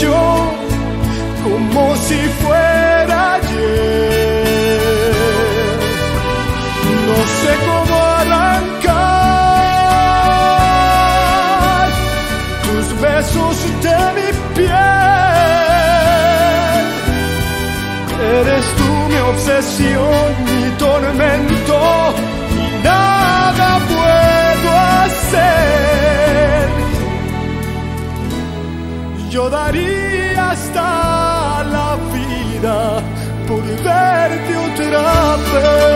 yo, como si fuera ayer. No sé cómo arrancar tus besos de mi piel. Eres tú mi obsesión, mi tormento, y nada puedo hacer. Yo daría oh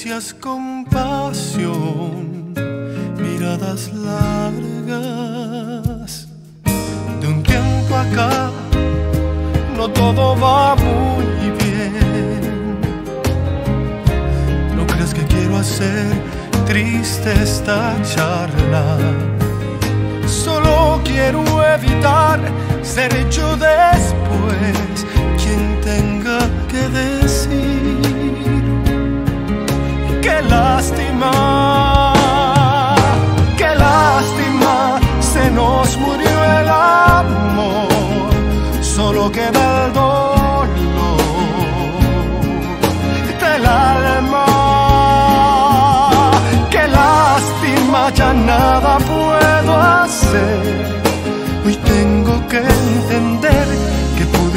caricias con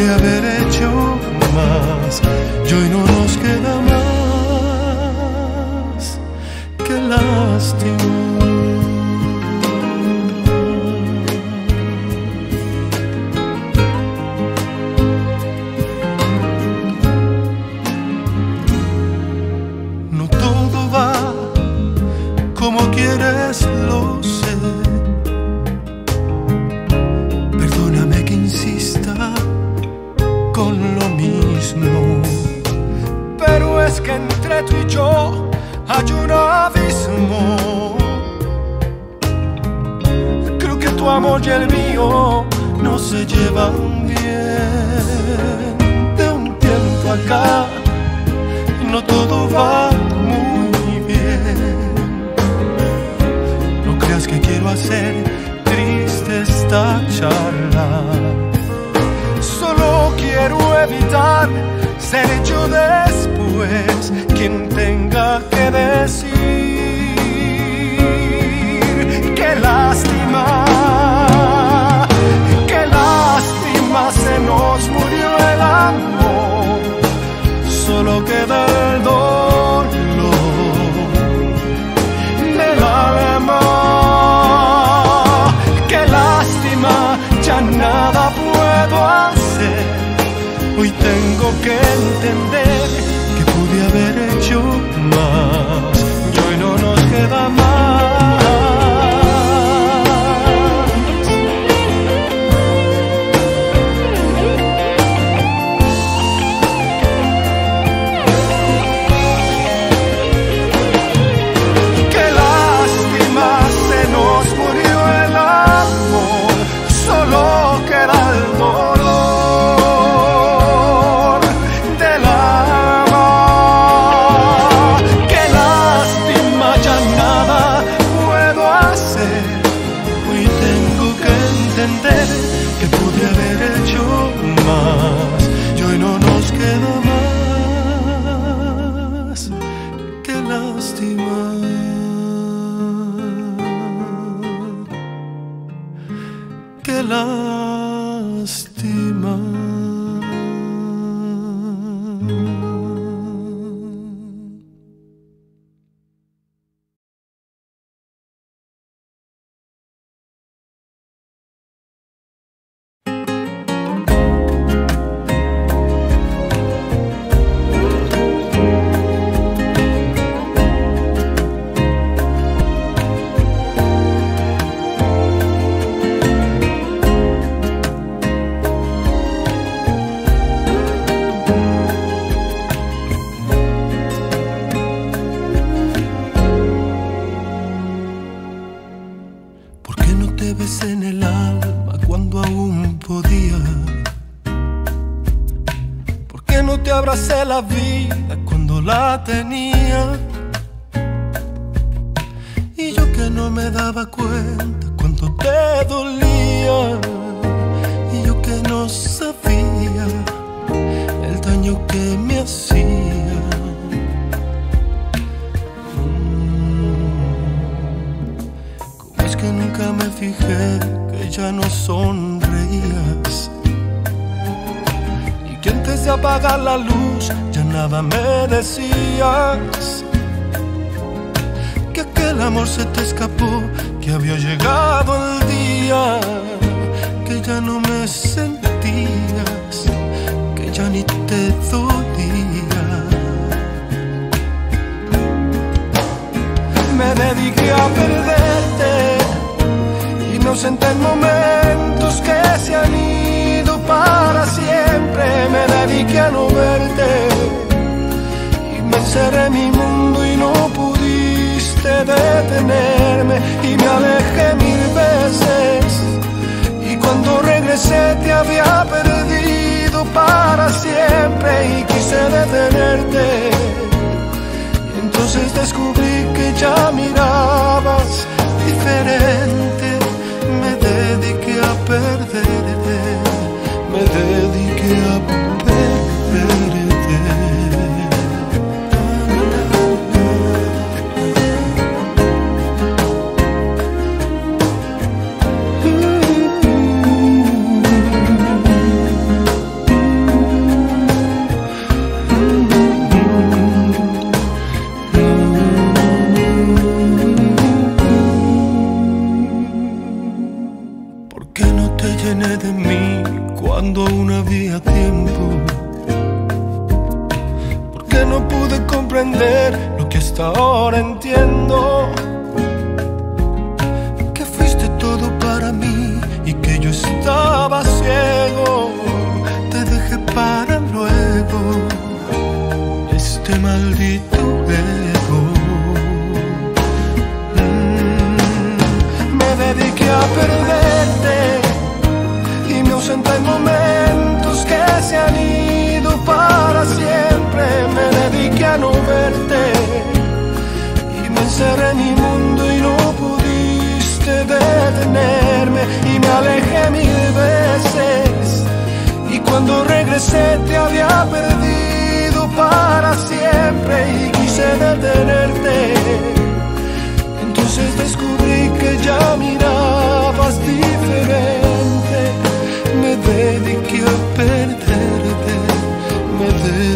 pude haber hecho más. Yo no en el alma cuando aún podía. ¿Por qué no te abracé la vida cuando la tenía? Y yo que no me daba cuenta cuánto te dolía. Y yo que no sabía el daño que me hacía. fijé que ya no sonreías y que antes de apagar la luz ya nada me decías. Que aquel amor se te escapó, que había llegado el día, que ya no me sentías, que ya ni te dolía. Me dediqué a perderte inocente en momentos que se han ido para siempre. Me dediqué a no verte y me encerré en mi mundo y no pudiste detenerme y me alejé mil veces. Y cuando regresé te había perdido para siempre y quise detenerte. Entonces descubrí que ya mirabas diferente. Perderte, me dediqué a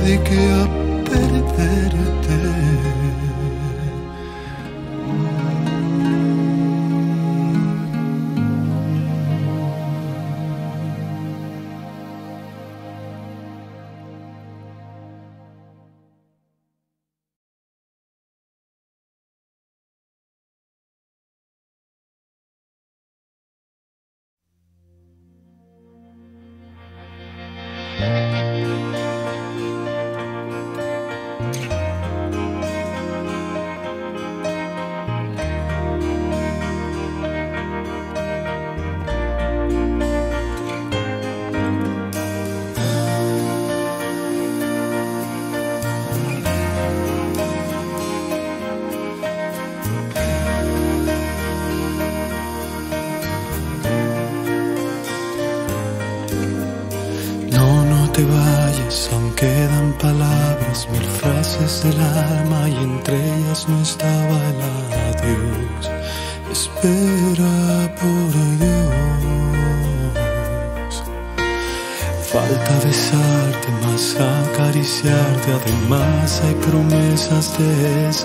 dediqué a perderte.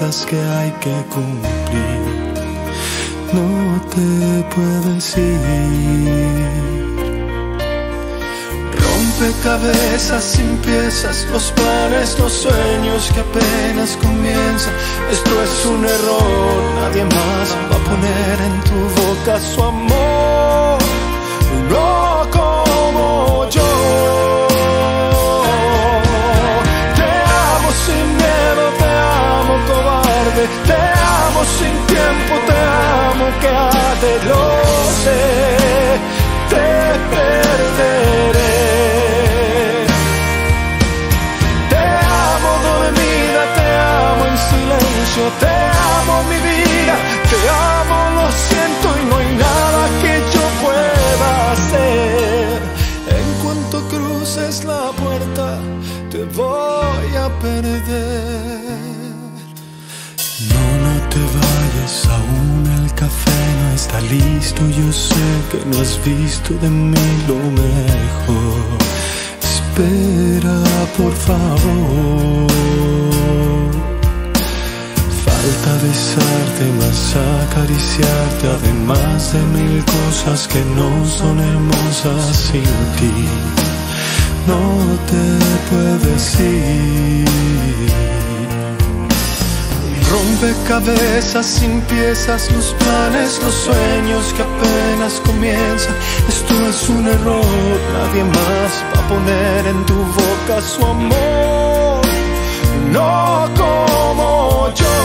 Esas que hay que cumplir. No te puedes ir. Rompecabezas sin piezas, los planes, los sueños que apenas comienzan. Esto es un error, nadie más va a poner en tu boca su amor, te lo listo, yo sé que no has visto de mí lo mejor. Espera, por favor. Falta besarte, más acariciarte, además de mil cosas que no son hermosas sin ti. No te puedes ir. Rompecabezas sin piezas, los planes, los sueños que apenas comienzan. Esto es un error, nadie más va a poner en tu boca su amor. no como yo.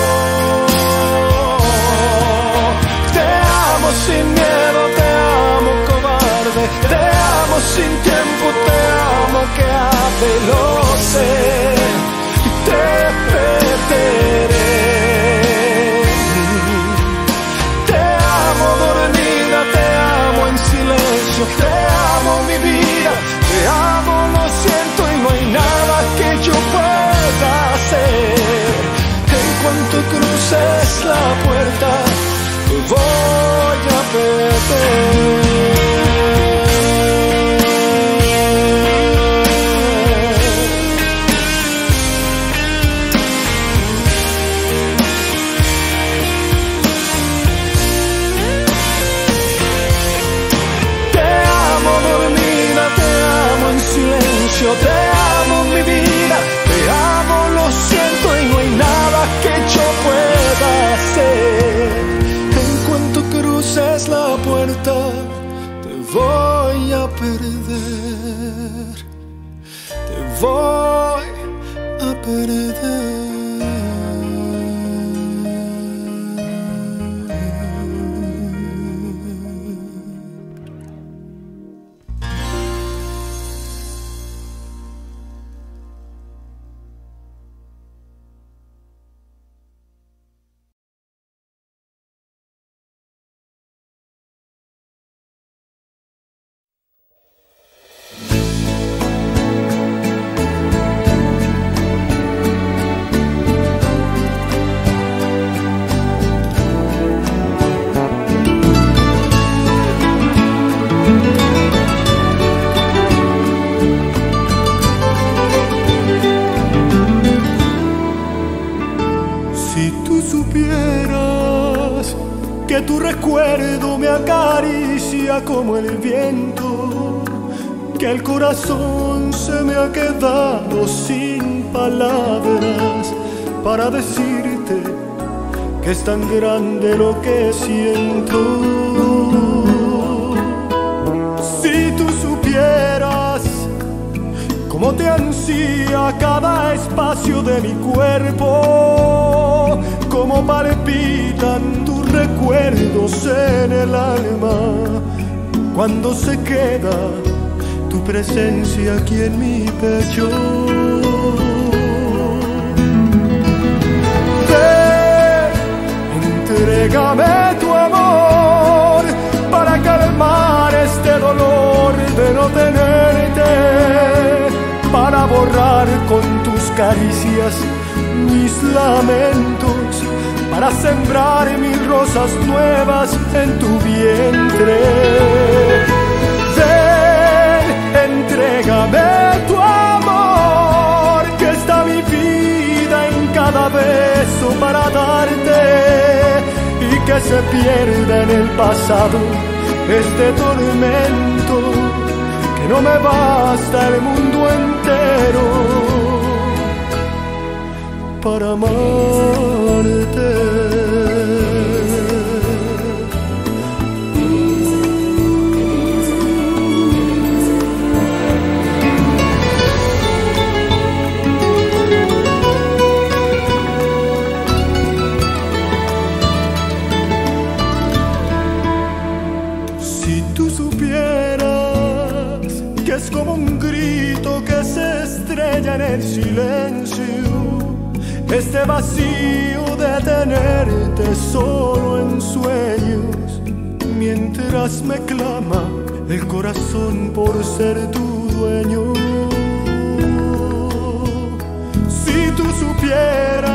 Te amo sin miedo, te amo cobarde, te amo sin tiempo, te amo que hace, lo sé, te perderé. Silencio, te amo mi vida, te amo, lo siento y no hay nada que yo pueda hacer. En cuanto cruces la puerta, te voy a perder. Tan grande lo que siento. Si tú supieras cómo te ansía cada espacio de mi cuerpo, cómo palpitan tus recuerdos en el alma cuando se queda tu presencia aquí en mi pecho. Entrégame tu amor para calmar este dolor de no tenerte, para borrar con tus caricias mis lamentos, para sembrar mil rosas nuevas en tu vientre. Ven, entrégame tu amor, que está mi vida en cada beso se pierda en el pasado este tormento, que no me basta el mundo entero para amarte. Este vacío de tenerte solo en sueños, mientras me clama el corazón por ser tu dueño. Si tú supieras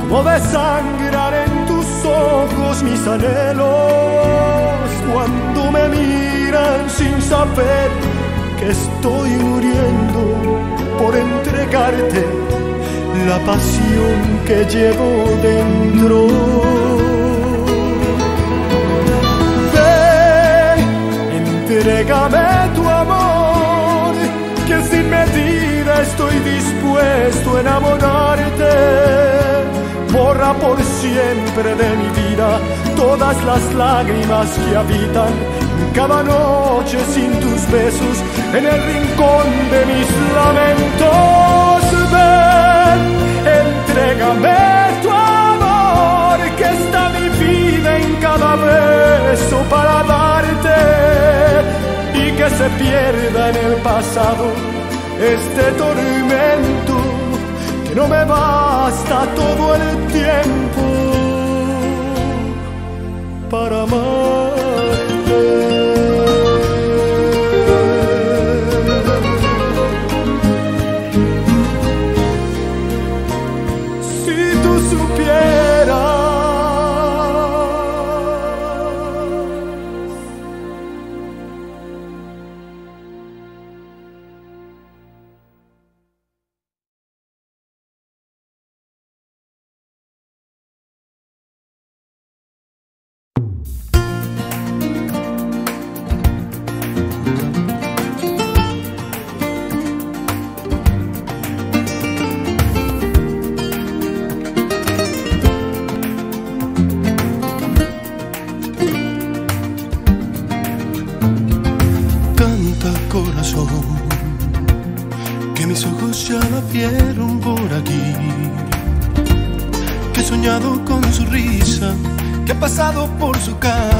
cómo desangrar en tus ojos mis anhelos cuando me miran sin saber que estoy muriendo por entregarte la pasión que llevo dentro. Ven, entrégame tu amor, que sin medida estoy dispuesto a enamorarte. Borra por siempre de mi vida todas las lágrimas que habitan cada noche sin tus besos en el rincón de mis lamentos. Entrégame tu amor, que está mi vida en cada beso para darte y que se pierda en el pasado este tormento que no me basta todo el tiempo para amarte.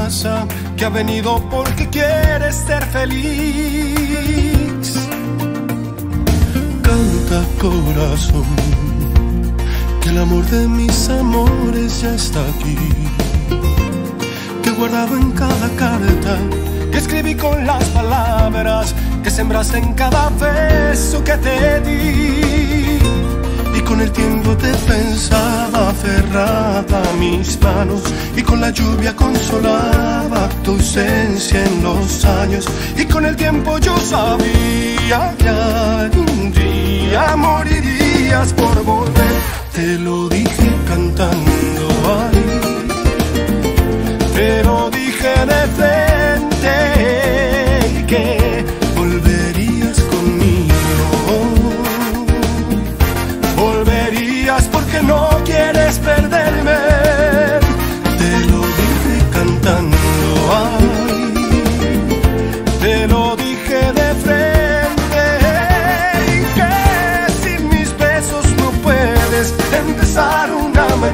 Casa, que ha venido porque quiere ser feliz. Canta corazón, que el amor de mis amores ya está aquí, que he guardado en cada carta que escribí con las palabras que sembraste en cada beso que te di. Con el tiempo te pensaba aferrada a mis manos y con la lluvia consolaba tu ausencia en los años. Y con el tiempo yo sabía que algún día morirías por volver. Te lo dije cantando ahí, te lo dije de frente que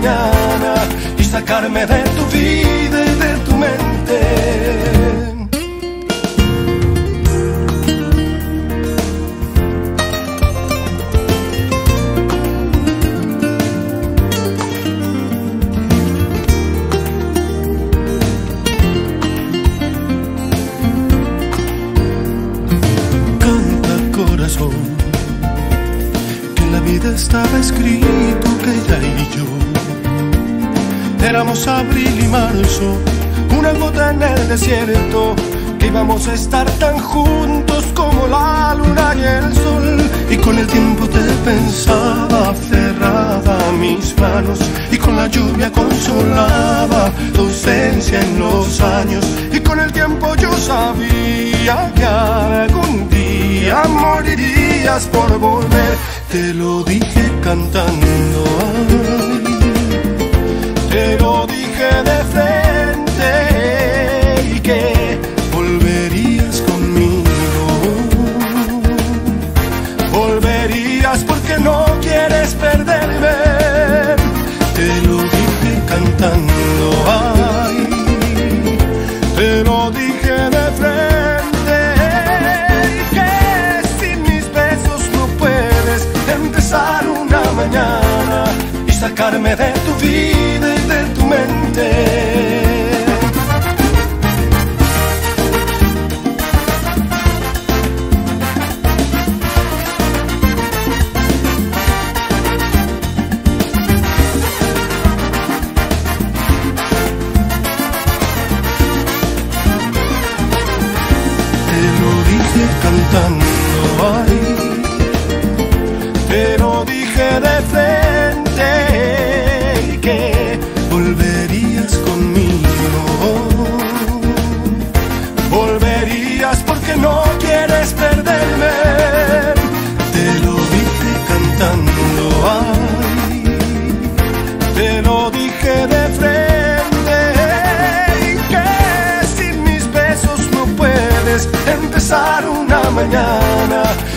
mañana y sacarme de tu vida y de tu mente. Corazón, en la vida estaba escrito que ella y yo éramos abril y marzo, una gota en el desierto, que íbamos a estar tan juntos como la luna y el sol. Y con el tiempo te pensaba aferrada a mis manos, y con la lluvia consolaba tu ausencia en los años. Y con el tiempo yo sabía que algún día morirías por volver. Te lo dije cantando. Te lo dije de frente y que volverías conmigo. Volverías porque no quieres perderme. Te lo dije cantando. Ay, te lo dije de frente que sin mis besos no puedes empezar una mañana y sacarme de tu vida mente.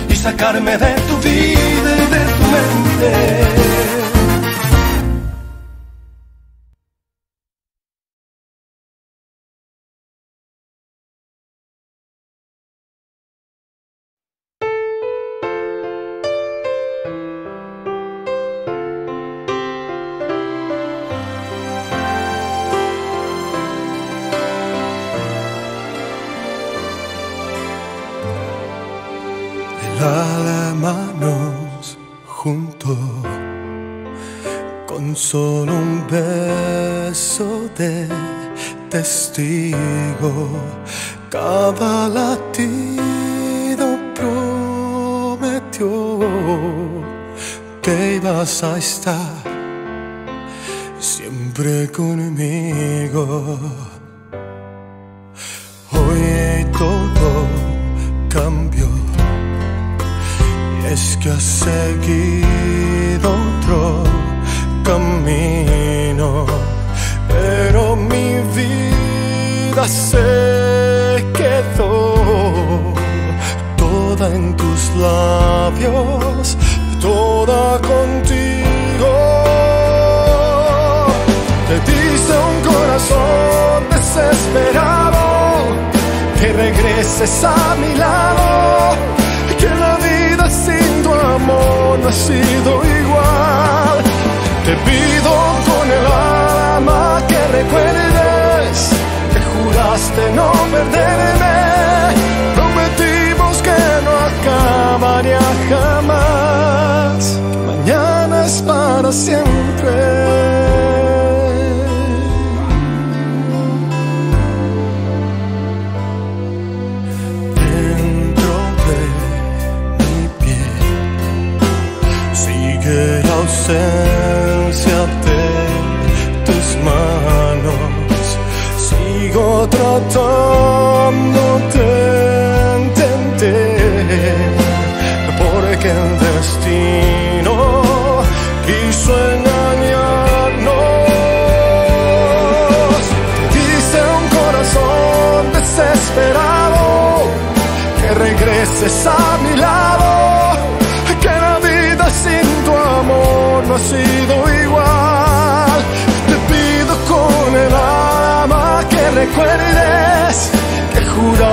Y sacarme de tu vida y de tu mente.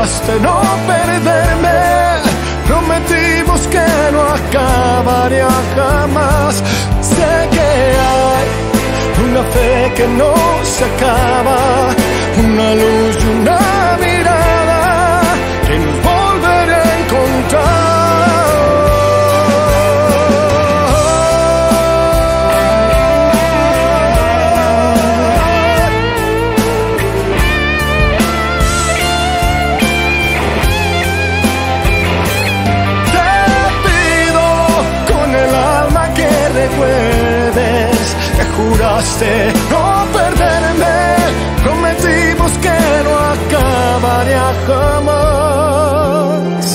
prometiste no perderme, prometimos que no acabaría jamás. Sé que hay una fe que no se acaba, una luz y una no perderme, prometimos que no acabaría jamás,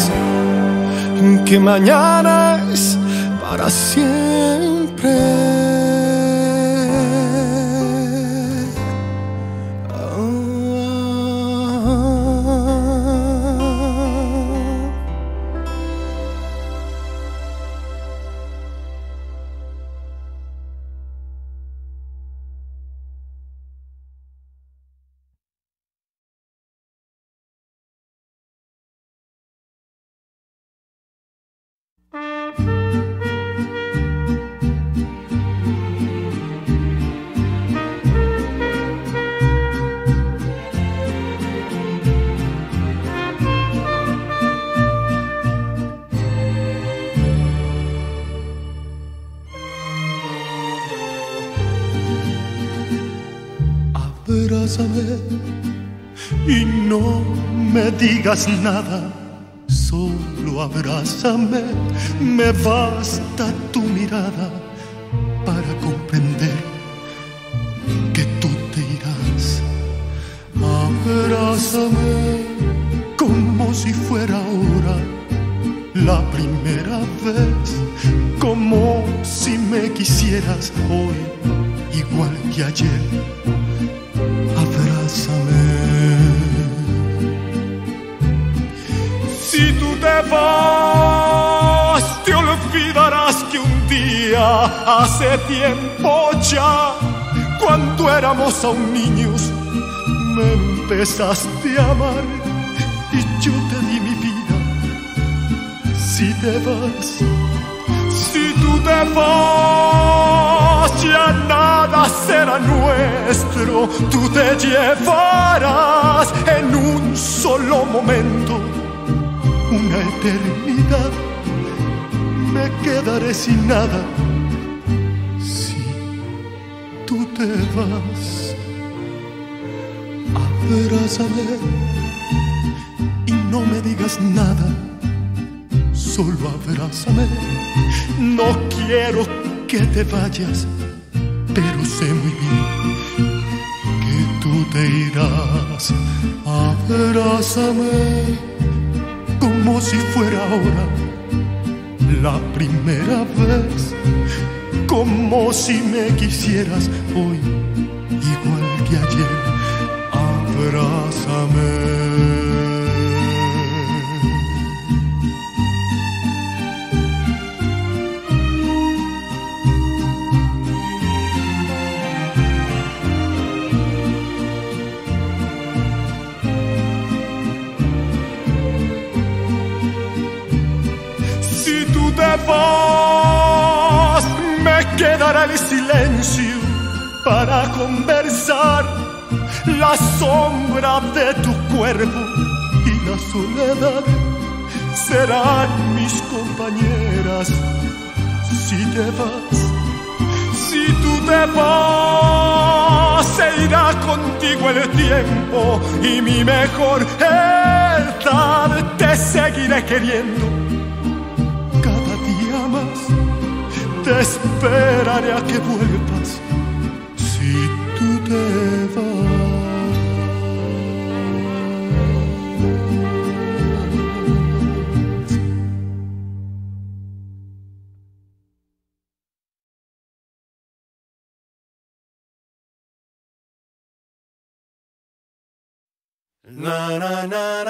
que mañana es para siempre. nada, solo abrázame, me basta tu mirada. tiempo ya, cuando éramos aún niños, me empezaste a amar y yo te di mi vida. Si te vas, si tú te vas, ya nada será nuestro. Tú te llevarás en un solo momento, una eternidad. Me quedaré sin nada te vas. Abrázame y no me digas nada, solo abrázame. No quiero que te vayas, pero sé muy bien que tú te irás. Abrázame como si fuera ahora la primera vez, como si me quisieras hoy, igual que ayer, abrázame. vas, me quedará el silencio para conversar, la sombra de tu cuerpo y la soledad serán mis compañeras si te vas. Si tú te vas, se irá contigo el tiempo y mi mejor edad te seguiré queriendo te esperaré a que vuelvas na na na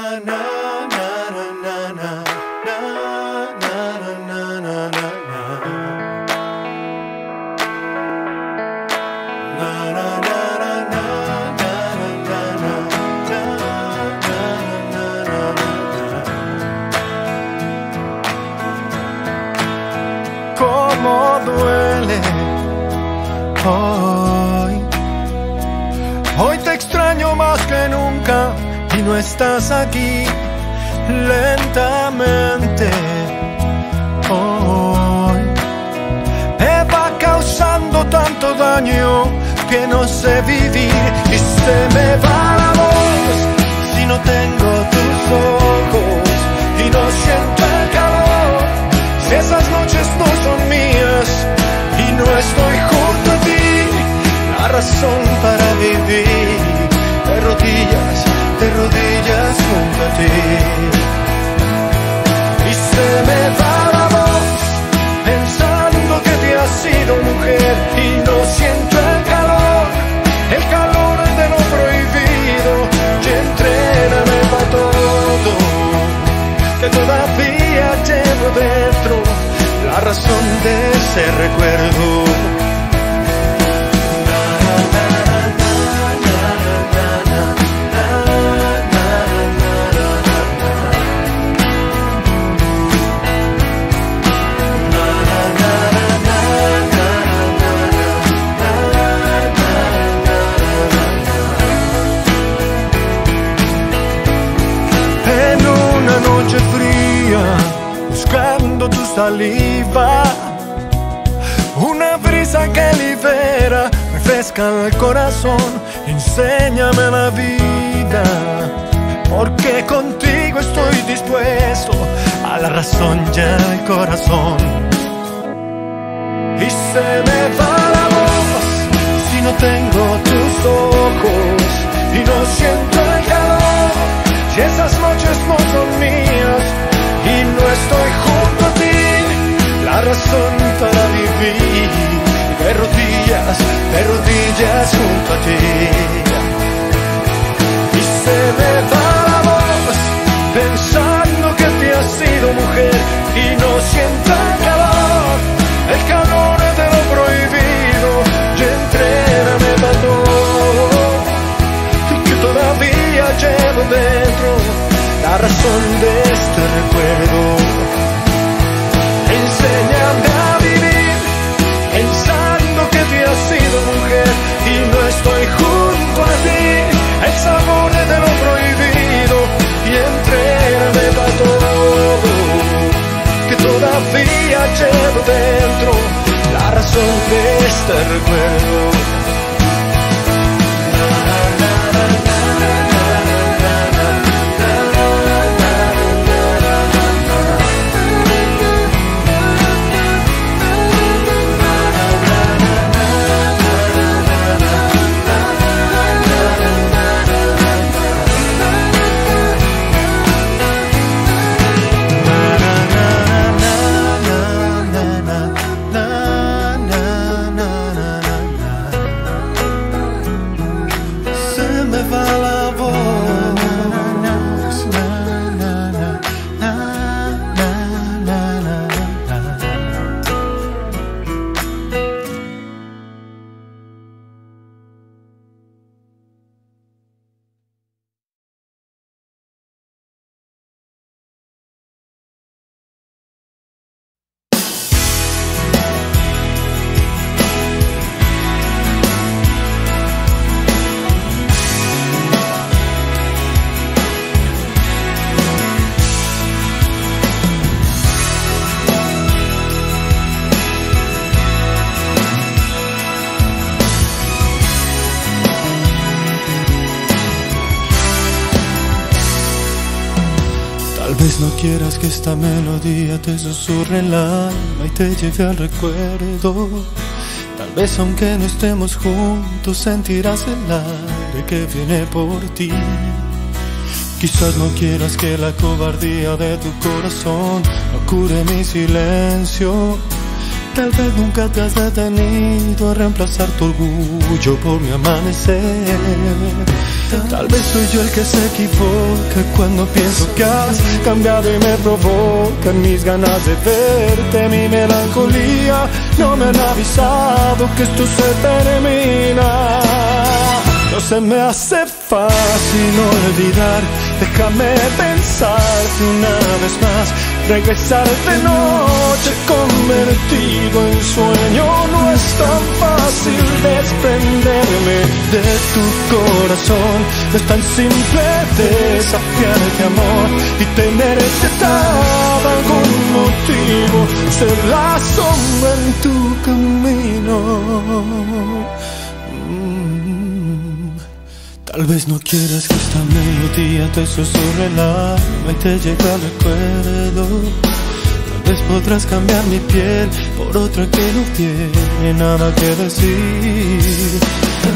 refresca el corazón, enséñame la vida, porque contigo estoy dispuesto a la razón y al corazón. Y se me va la voz si no tengo tus ojos y no siento el calor. Si esas noches no son mías y no estoy junto a ti, la razón para vivir de rodillas, de rodillas junto a ti. Y se me va la voz pensando que te has sido mujer y no siento el calor, el calor de lo prohibido y entréname para todo que todavía llevo dentro la razón de este recuerdo. Todavía llevo dentro la razón de este recuerdo. Esta melodía te susurre el alma y te lleve al recuerdo. Tal vez aunque no estemos juntos sentirás el aire que viene por ti. Quizás no quieras que la cobardía de tu corazón no mi silencio. Tal vez nunca te has detenido a reemplazar tu orgullo por mi amanecer. Tal vez soy yo el que se equivoca cuando pienso que has cambiado y me provocan mis ganas de verte, mi melancolía. No me han avisado que esto se termina. No se me hace fácil olvidar, déjame pensarte una vez más Regresar de noche convertido en sueño no es tan fácil desprenderme de tu corazón. No es tan simple desafiarte amor y tenerte atado algún motivo, ser la sombra en tu camino. Tal vez no quieras que esta melodía te susurre el alma y te llegue al recuerdo. Vez podrás cambiar mi piel por otra que no tiene nada que decir.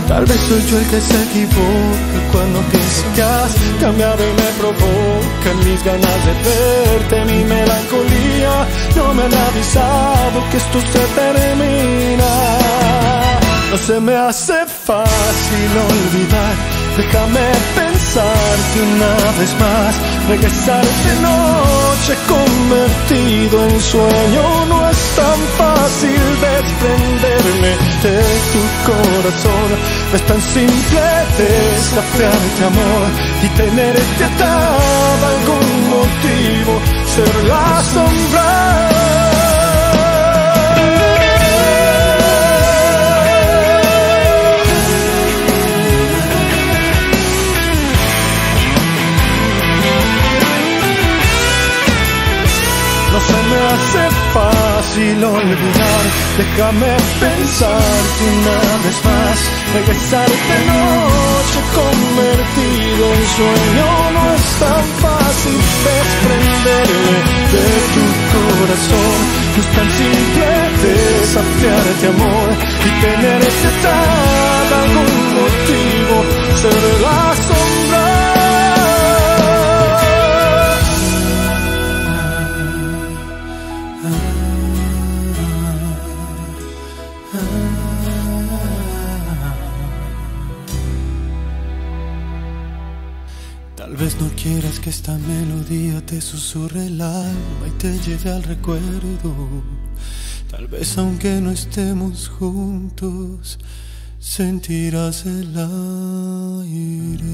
Tal vez soy yo el que se equivoca cuando pienso que has cambiado y me provoca mis ganas de verte, mi melancolía. No me han avisado que esto se termina. No se me hace fácil olvidar Déjame pensarte una vez más, regresar de noche convertido en sueño. No es tan fácil desprenderme de tu corazón, no es tan simple desafiarte amor y tenerte atado algún motivo, ser la sombra hace fácil olvidar. Déjame pensarte una vez más. Regresar de noche convertido en sueño. No es tan fácil desprenderme de tu corazón. No es tan simple desafiarte amor y tenerte tan algún motivo. Ser la sombra no quieras que esta melodía te susurre el alma y te lleve al recuerdo. Tal vez aunque no estemos juntos, sentirás el aire.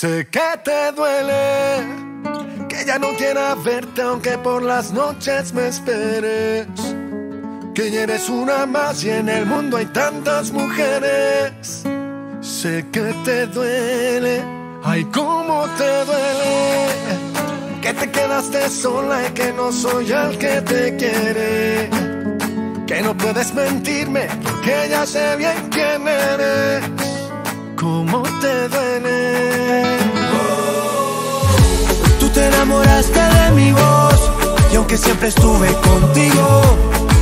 Sé que te duele, que ya no quiera verte aunque por las noches me esperes. que ya eres una más y en el mundo hay tantas mujeres. Sé que te duele, ay, cómo te duele. Que te quedaste sola y que no soy el que te quiere. Que no puedes mentirme, que ya sé bien quién eres. Cómo te duele. Tú te enamoraste de mi voz y aunque siempre estuve contigo,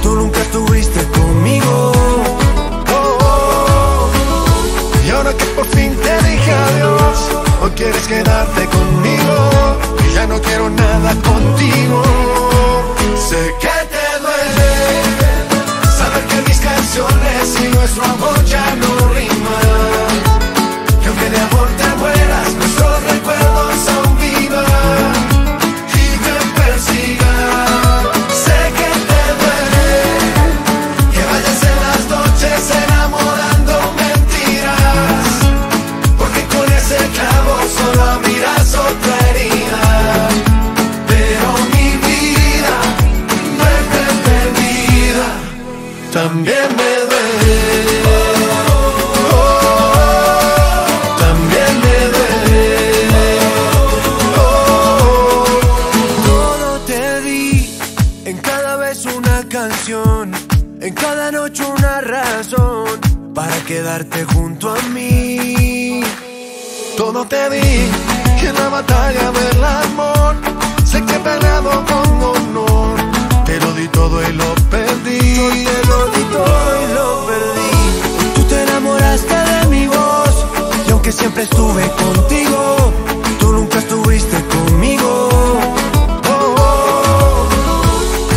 tú nunca estuviste conmigo. Y ahora que por fin te dije adiós, hoy quieres quedarte conmigo y ya no quiero nada contigo. Sé que que mis canciones y nuestro amor ya no riman. Que aunque de amor te mueras, nuestros recuerdos aún vivan También me duele. Oh, también me duele. Oh, Todo te di, en cada vez una canción, en cada noche una razón para quedarte junto a mí. Todo te di que en la batalla del amor sé que he peleado con honor. Te lo di todo y lo perdí. Tú te enamoraste de mi voz y aunque siempre estuve contigo, tú nunca estuviste conmigo. Oh, oh.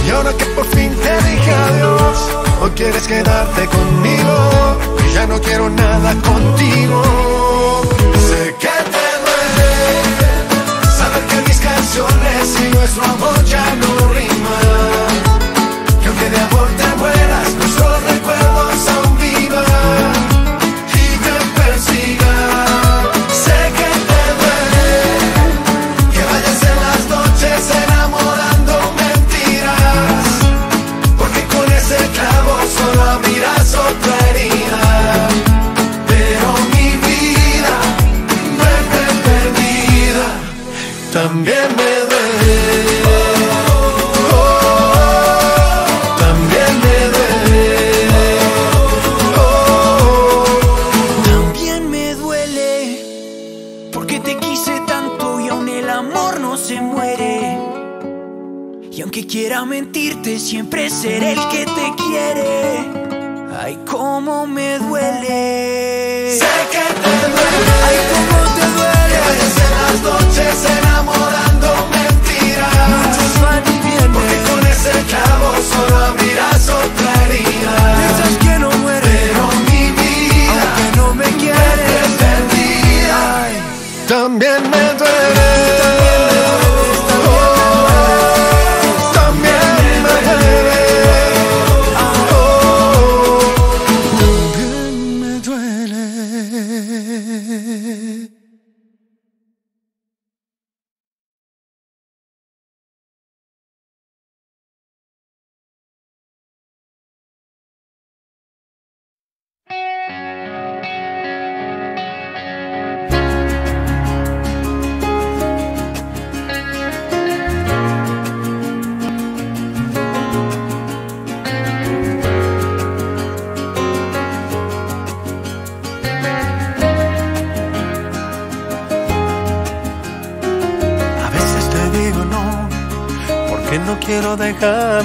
Y ahora que por fin te dije adiós, hoy quieres quedarte conmigo y ya no quiero nada contigo. Sé que te duele saber que mis canciones y nuestro amor ya no quiera mentirte, siempre seré el que te quiere. Ay, cómo me duele. sé que te duele. Ay, cómo te Que duele. en las noches enamorando mentiras. Muchos van y Porque vienen. con ese clavo solo abrirás otra herida. Piensas que no muere, Pero mi vida aunque no me es quieres. perdida. Ay, También me duele.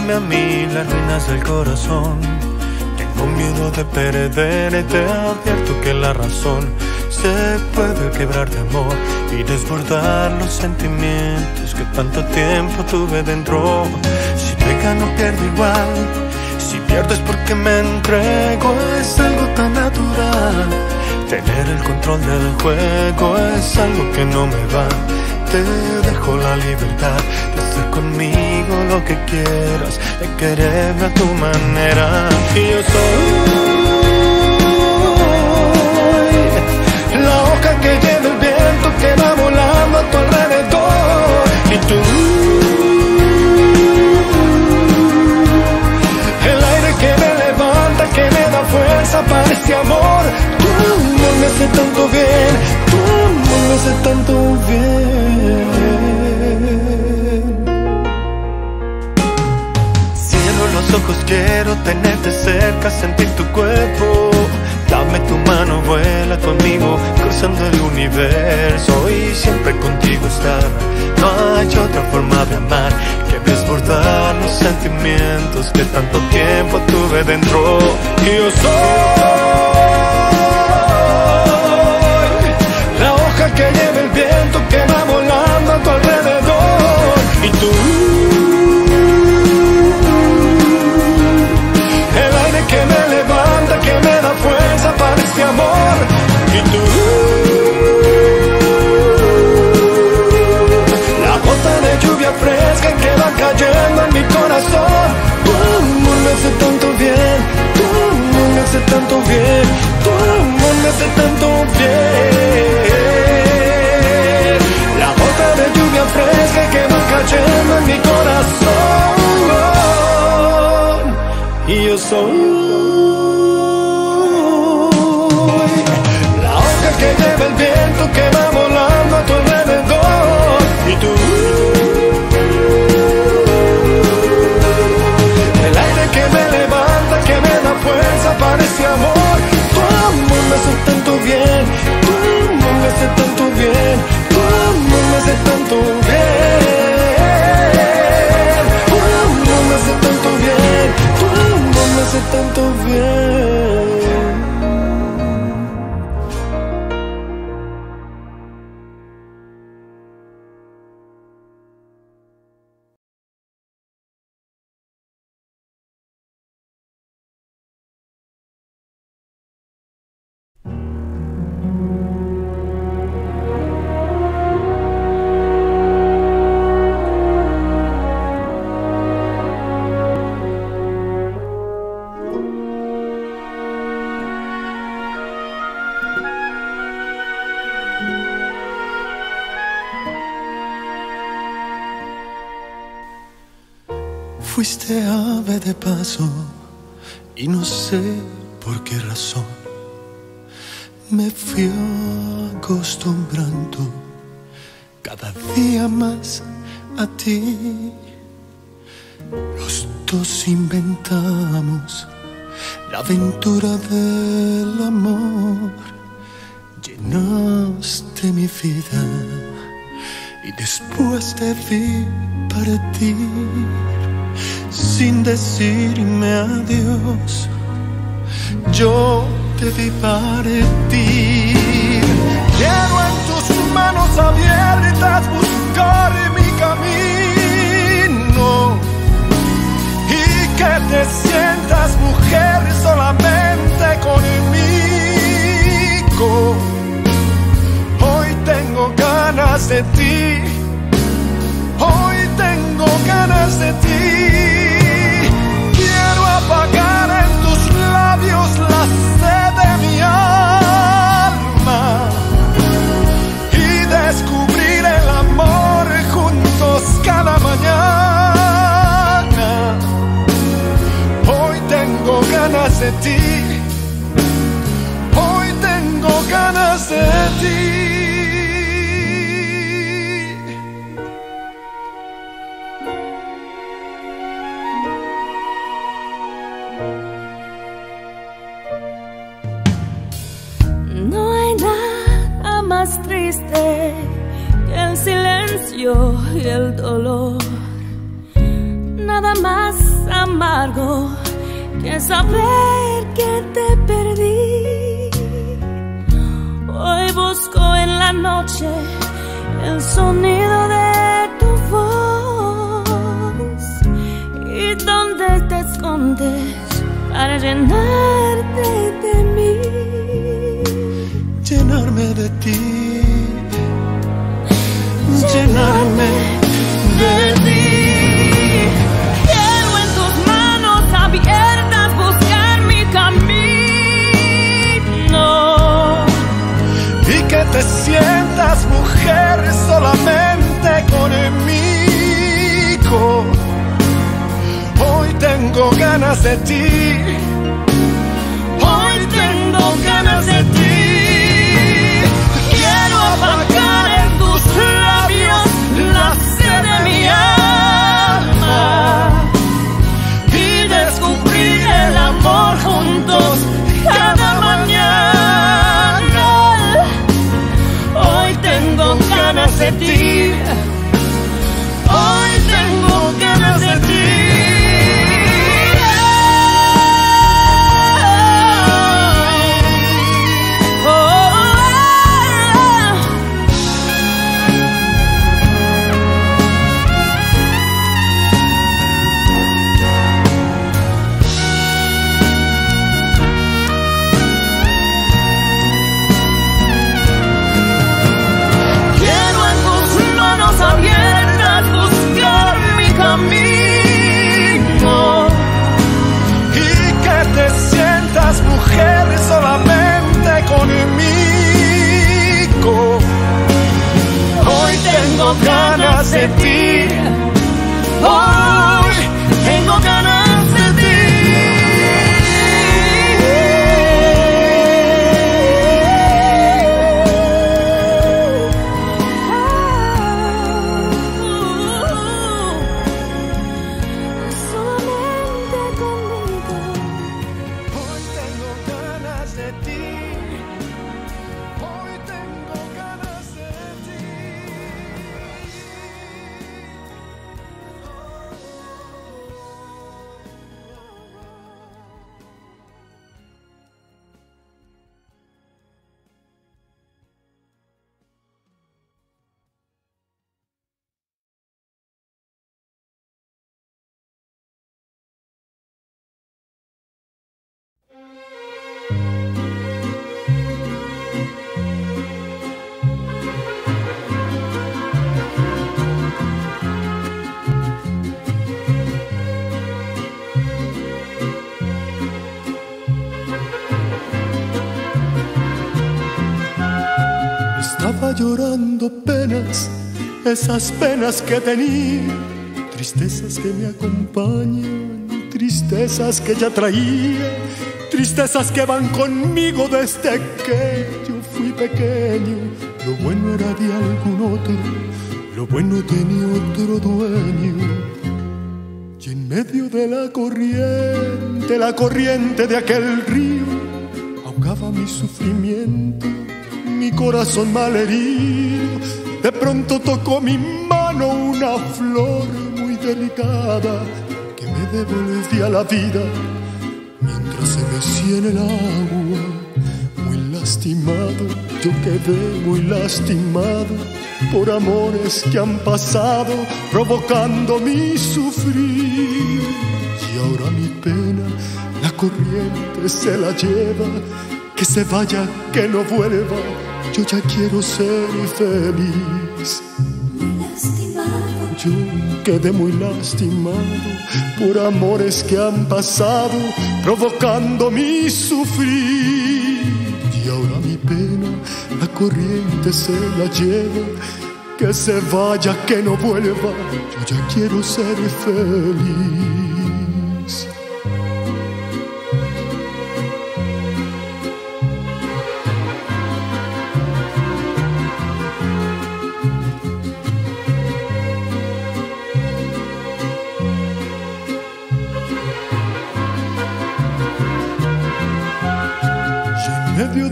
Dejarme a mí las ruinas del corazón. Tengo miedo de perderte, advierto que la razón se puede quebrar de amor y desbordar los sentimientos que tanto tiempo tuve dentro. Si te gano pierdo igual, si pierdo es porque me entrego, es algo tan natural. Tener el control del juego es algo que no me va. Te dejo la libertad hacer conmigo lo que quieras, de quererme a tu manera. Y yo soy la hoja que lleva el viento que va volando a tu alrededor. Y tú, el aire que fuerza para este amor. Tu amor me hace tanto bien, tu amor me hace tanto bien. Quiero tenerte cerca, sentir tu cuerpo. Dame tu mano, vuela tu amigo, cruzando el universo y siempre contigo estar. No hay otra forma de amar que desbordar los sentimientos que tanto tiempo tuve dentro. Y yo soy la hoja que lleva el viento que va volando a tu alrededor. Y tú que me levanta, que me da fuerza para este amor. Y tú, la gota de lluvia fresca que va cayendo en mi corazón. Tu amor me hace tanto bien, tu amor me hace tanto bien, tu amor me hace tanto bien. La gota de lluvia fresca que va cayendo en mi corazón y yo soy la hoja que lleva el viento que va volando a tu alrededor. Y tú el aire que me levanta que me da fuerza para este amor. Tu amor me hace tanto bien tu amor me hace tanto bien tu amor me hace tanto bien hace tanto bien de paso y no sé por qué razón me fui acostumbrando cada día más a ti. Los dos inventamos la aventura del amor. Llenaste mi vida y después te vi partir sin decirme adiós. Yo te vi partir. Quiero en tus manos abiertas buscar mi camino y que te sientas mujer solamente conmigo. Hoy tengo ganas de ti. Hoy tengo ganas de ti. Apagar en tus labios la sed de mi alma y descubrir el amor juntos cada mañana. Hoy tengo ganas de ti. Hoy tengo ganas de ti. Y el dolor. Nada más amargo que saber que te perdí. Hoy busco en la noche el sonido de tu voz y donde te escondes para llenarte de mí. llenarme de ti, llenarme de ti. Quiero en tus manos abiertas buscar mi camino y que te sientas mujer solamente conmigo. Hoy tengo ganas de ti. Hoy tengo ganas de ti. Juntos cada mañana. Hoy tengo ganas de ti. Ganas de Estaba llorando penas, esas penas que tenía, tristezas que me acompañan, tristezas que ya traía, tristezas que van conmigo desde que yo fui pequeño. Lo bueno era de algún otro, lo bueno tenía otro dueño. Y en medio de la corriente, la corriente de aquel río, ahogaba mi sufrimiento, mi corazón malherido. De pronto tocó mi mano una flor muy delicada que me devolvía la vida mientras se mecía en el agua. Muy lastimado, yo quedé muy lastimado por amores que han pasado provocando mi sufrir. Y ahora mi pena, la corriente se la lleva, que se vaya, que no vuelva. Yo ya quiero ser feliz. Yo quedé muy lastimado por amores que han pasado provocando mi sufrir. Y ahora mi pena, la corriente se la lleva. Que se vaya, que no vuelva. Yo ya quiero ser feliz.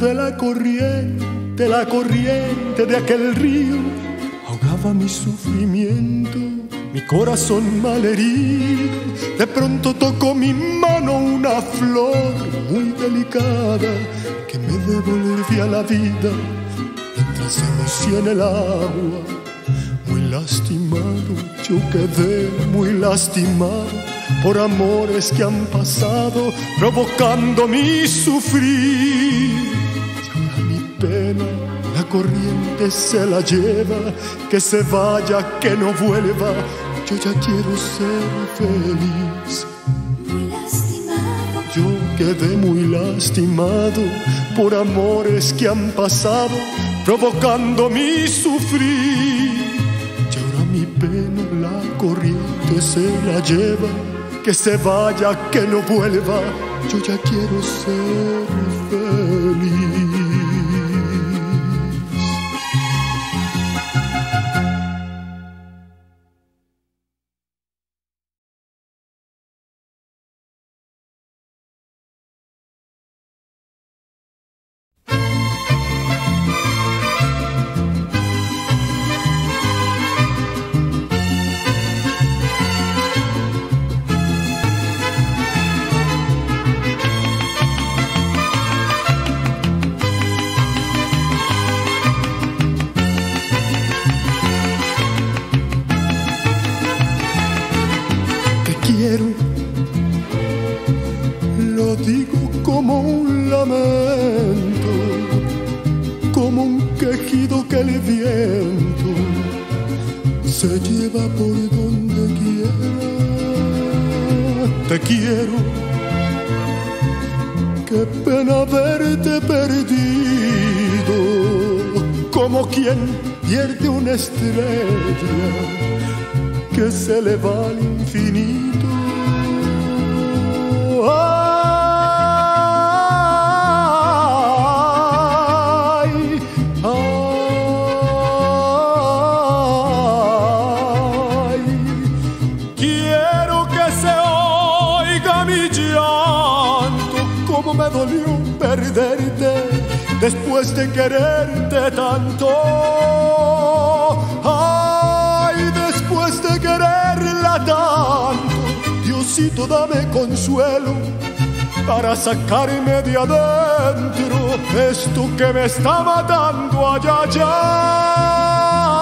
De la corriente, la corriente de aquel río, ahogaba mi sufrimiento, mi corazón malherido. De pronto tocó mi mano una flor muy delicada que me devolvía la vida mientras se mecía en el agua. Muy lastimado, yo quedé muy lastimado por amores que han pasado provocando mi sufrir. Pena, la corriente se la lleva, que se vaya, que no vuelva. Yo ya quiero ser feliz. Yo quedé muy lastimado por amores que han pasado provocando mi sufrir. Y ahora mi pena la corriente se la lleva, que se vaya, que no vuelva. yo ya quiero ser feliz. быстрее sacarme de adentro esto que me está matando allá allá.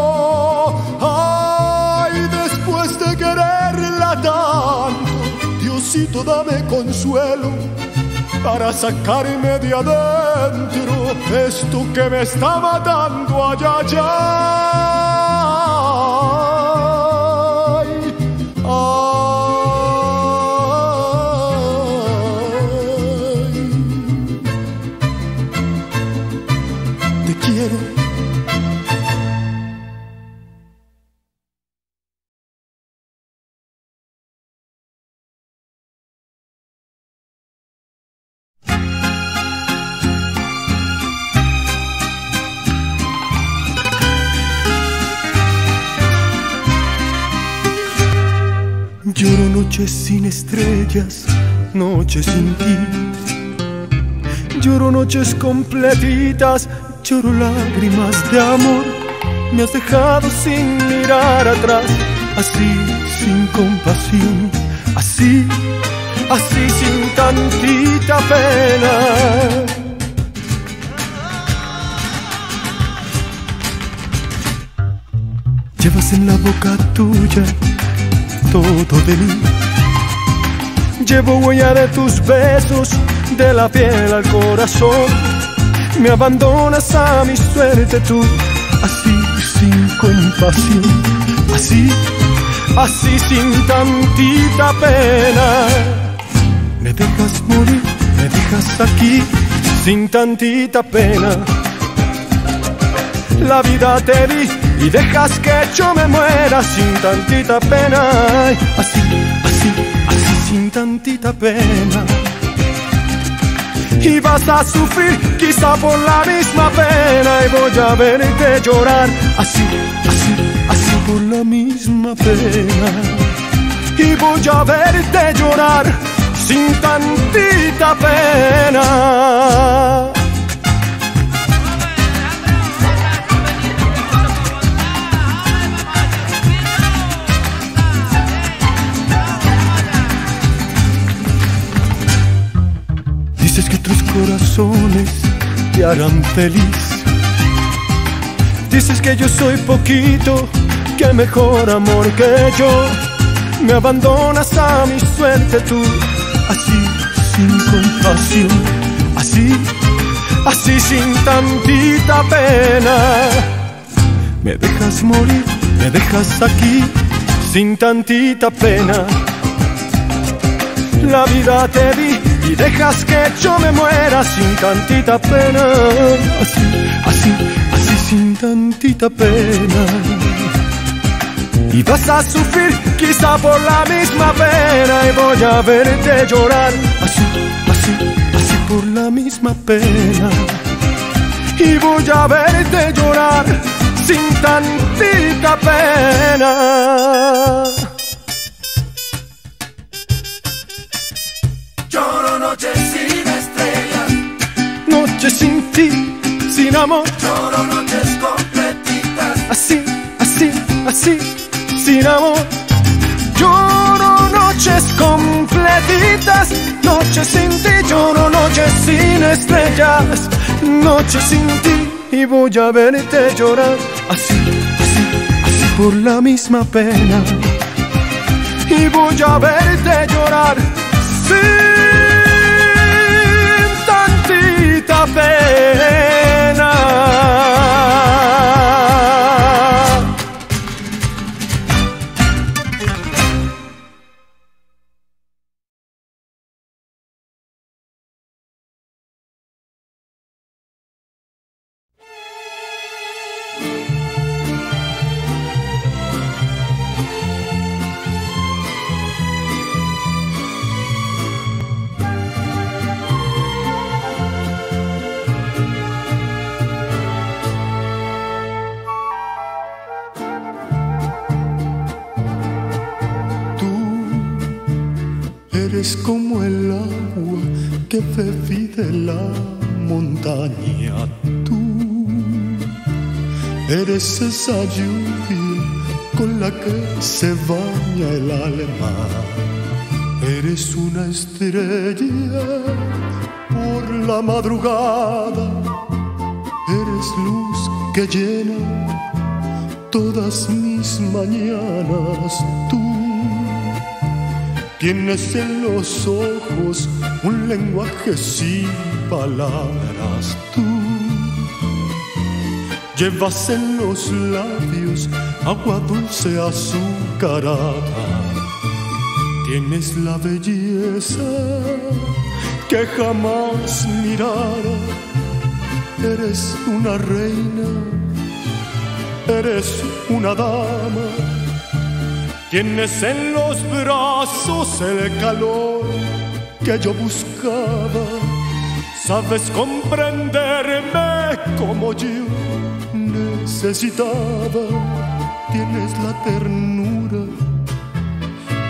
Dame consuelo para sacarme de adentro esto que me está matando allá allá. Noches sin ti. Lloro noches completitas, lloro lágrimas de amor. Me has dejado sin mirar atrás, así sin compasión, así, así sin tantita pena. Llevas en la boca tuya todo de mí Llevo huella de tus besos, de la piel al corazón. Me abandonas a mi suerte tú, así sin compasión, así, así sin tantita pena. Me dejas morir, me dejas aquí, sin tantita pena. La vida te di y dejas que yo me muera sin tantita pena. Así, sin tantita pena. Y vas a sufrir quizá por la misma pena y voy a verte llorar así, así, así por la misma pena. Y voy a verte llorar sin tantita pena. Dices que tus corazones te harán feliz. Dices que yo soy poquito, que mejor amor que yo. Me abandonas a mi suerte tú, así sin compasión, así, así sin tantita pena. Me dejas morir, me dejas aquí, sin tantita pena. La vida te di y dejas que yo me muera sin tantita pena. Así, así, así sin tantita pena. Y vas a sufrir quizá por la misma pena y voy a verte llorar así, así, así por la misma pena. Y voy a verte llorar sin tantita pena. Sin amor, lloro noches completitas. así, así, así, sin amor. Lloro noches completitas, noches sin ti, lloro noches sin estrellas, noches sin ti y voy a verte llorar así, así, así por la misma pena. Y voy a verte llorar sin pena. Esa lluvia con la que se baña el alma. Eres una estrella por la madrugada. Eres luz que llena todas mis mañanas. Tú Tienes en los ojos un lenguaje sin palabras. Tú llevas en los labios agua dulce azucarada. Tienes la belleza que jamás mirara. Eres una reina, eres una dama. Tienes en los brazos el calor que yo buscaba. Sabes comprenderme como yo necesitaba. Tienes la ternura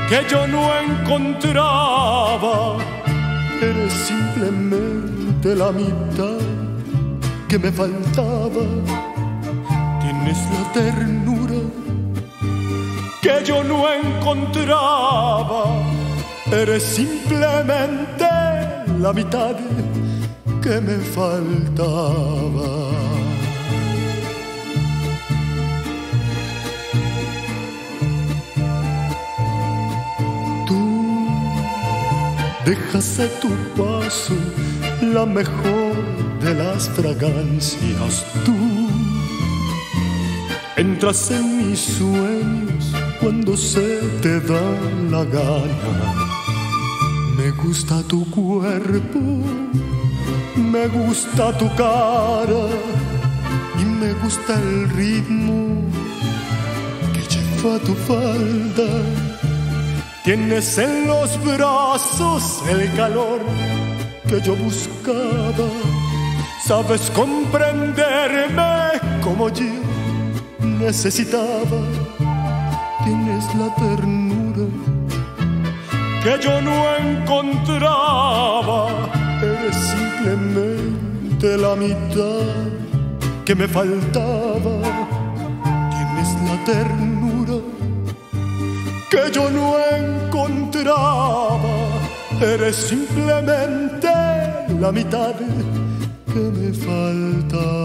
que yo no encontraba. Eres simplemente la mitad que me faltaba. Tienes la ternura que yo no encontraba. Eres simplemente la mitad que me faltaba. A tu paso la mejor de las fragancias. Tú entras en mis sueños cuando se te da la gana. Me gusta tu cuerpo me gusta tu cara y me gusta el ritmo que lleva tu falda. Tienes en los brazos el calor que yo buscaba. Sabes comprenderme como yo necesitaba. Tienes la ternura que yo no encontraba. Eres simplemente la mitad que me faltaba. Tienes la ternura que yo no encontraba. Eres simplemente la mitad que me faltaba.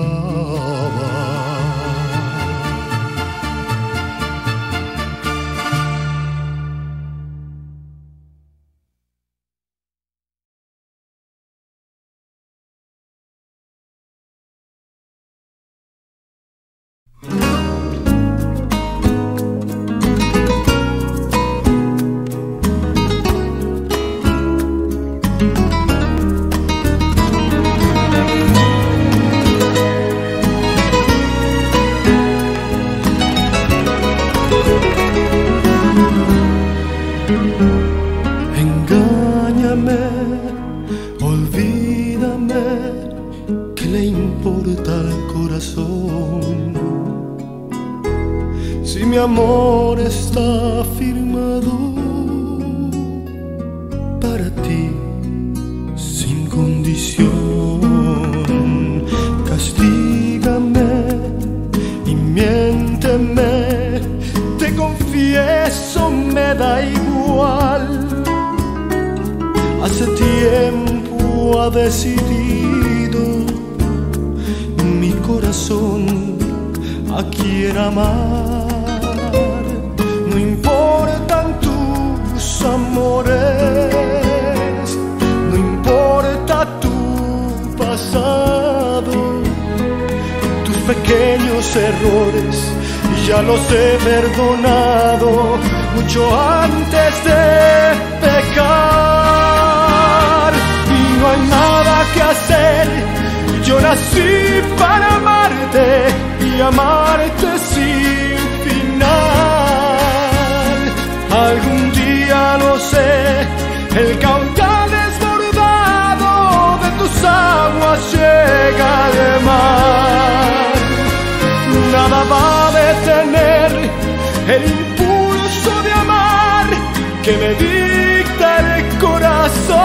Que me dicta el corazón.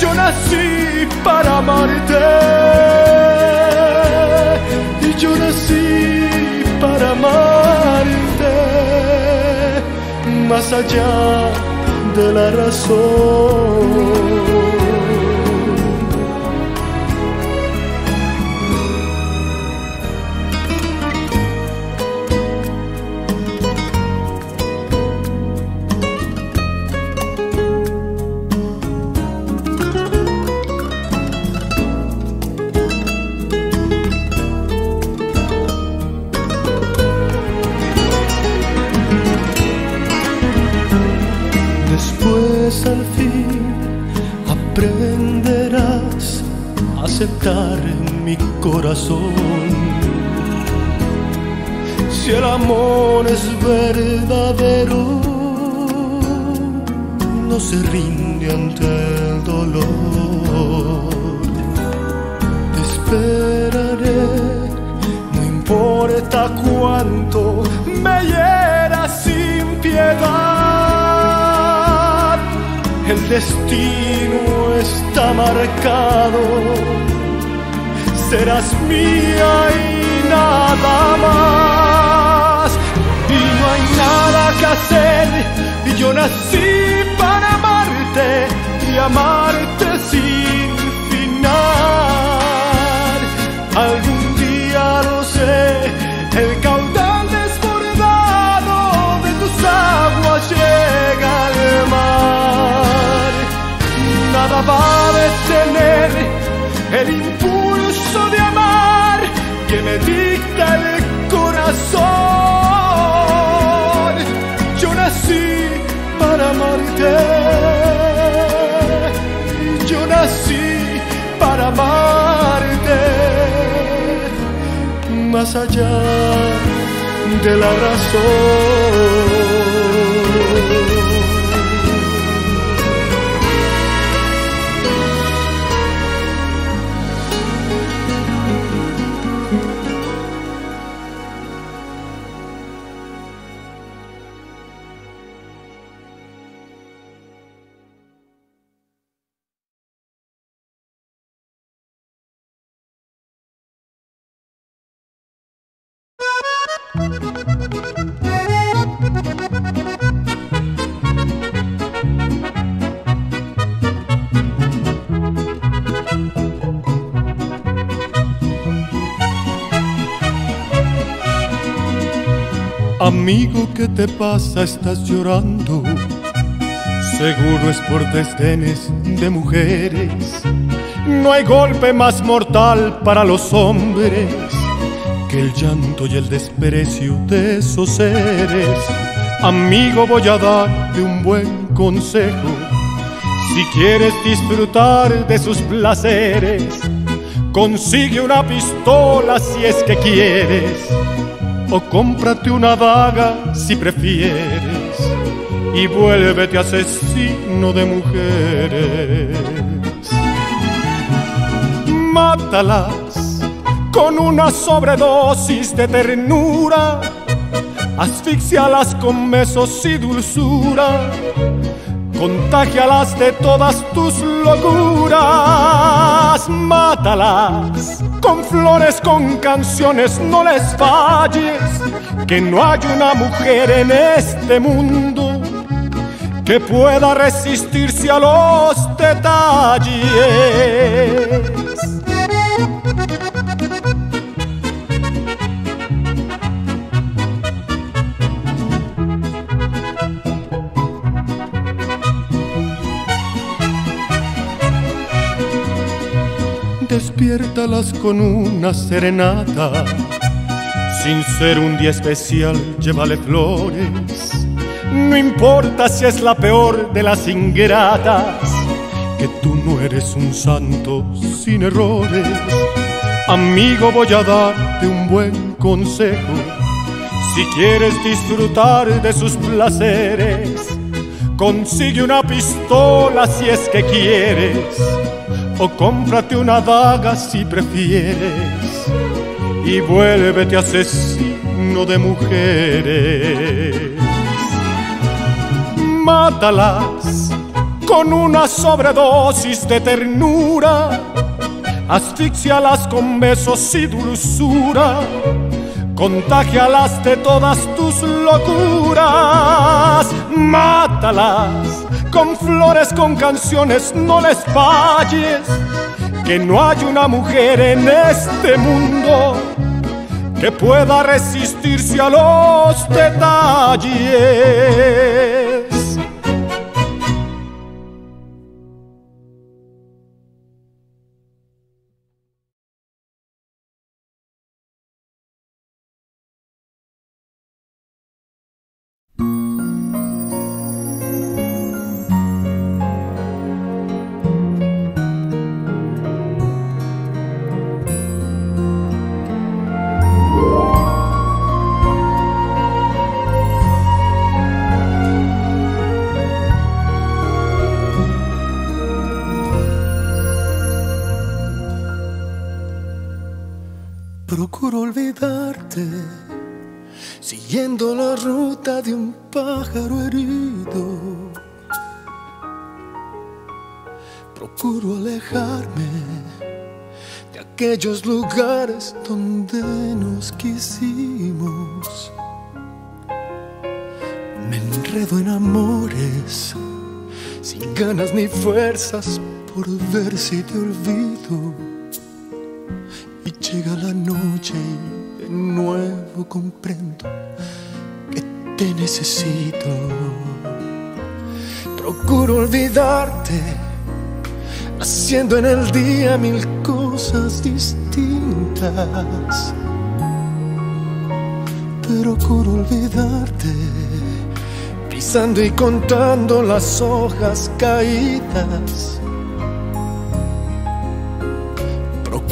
Yo nací para amarte y yo nací para amarte más allá de la razón. Si el amor es verdadero, no se rinde ante el dolor. Te esperaré, no importa cuánto me hieras sin piedad. El destino está marcado, serás mía y nada más. Y no hay nada que hacer, y yo nací para amarte y amarte sin final. Algún día lo sé, el caudal desbordado de tus aguas llega al mar. Nada va a detener más allá de la razón. Amigo, ¿qué te pasa? Estás llorando. Seguro es por desdenes de mujeres. No hay golpe más mortal para los hombres que el llanto y el desprecio de esos seres. Amigo, voy a darte un buen consejo. Si quieres disfrutar de sus placeres, consigue una pistola si es que quieres o cómprate una daga si prefieres y vuélvete asesino de mujeres. Mátalas con una sobredosis de ternura, asfixialas con besos y dulzura, contagialas de todas tus locuras, mátalas con flores, con canciones, no les falles, que no hay una mujer en este mundo que pueda resistirse a los detalles. Despiértalas con una serenata. Sin ser un día especial, llévale flores. No importa si es la peor de las ingratas, que tú no eres un santo sin errores. Amigo, voy a darte un buen consejo. Si quieres disfrutar de sus placeres, consigue una pistola si es que quieres o cómprate una daga si prefieres y vuélvete asesino de mujeres. Mátalas con una sobredosis de ternura, asfixialas con besos y dulzura, contagialas de todas tus locuras, mátalas con flores, con canciones, no les falles, que no hay una mujer en este mundo que pueda resistirse a los detalles. Herido. Procuro alejarme de aquellos lugares donde nos quisimos. Me enredo en amores, sin ganas ni fuerzas por ver si te olvido. Y llega la noche y de nuevo comprendo te necesito. Procuro olvidarte, haciendo en el día mil cosas distintas. Procuro olvidarte, pisando y contando las hojas caídas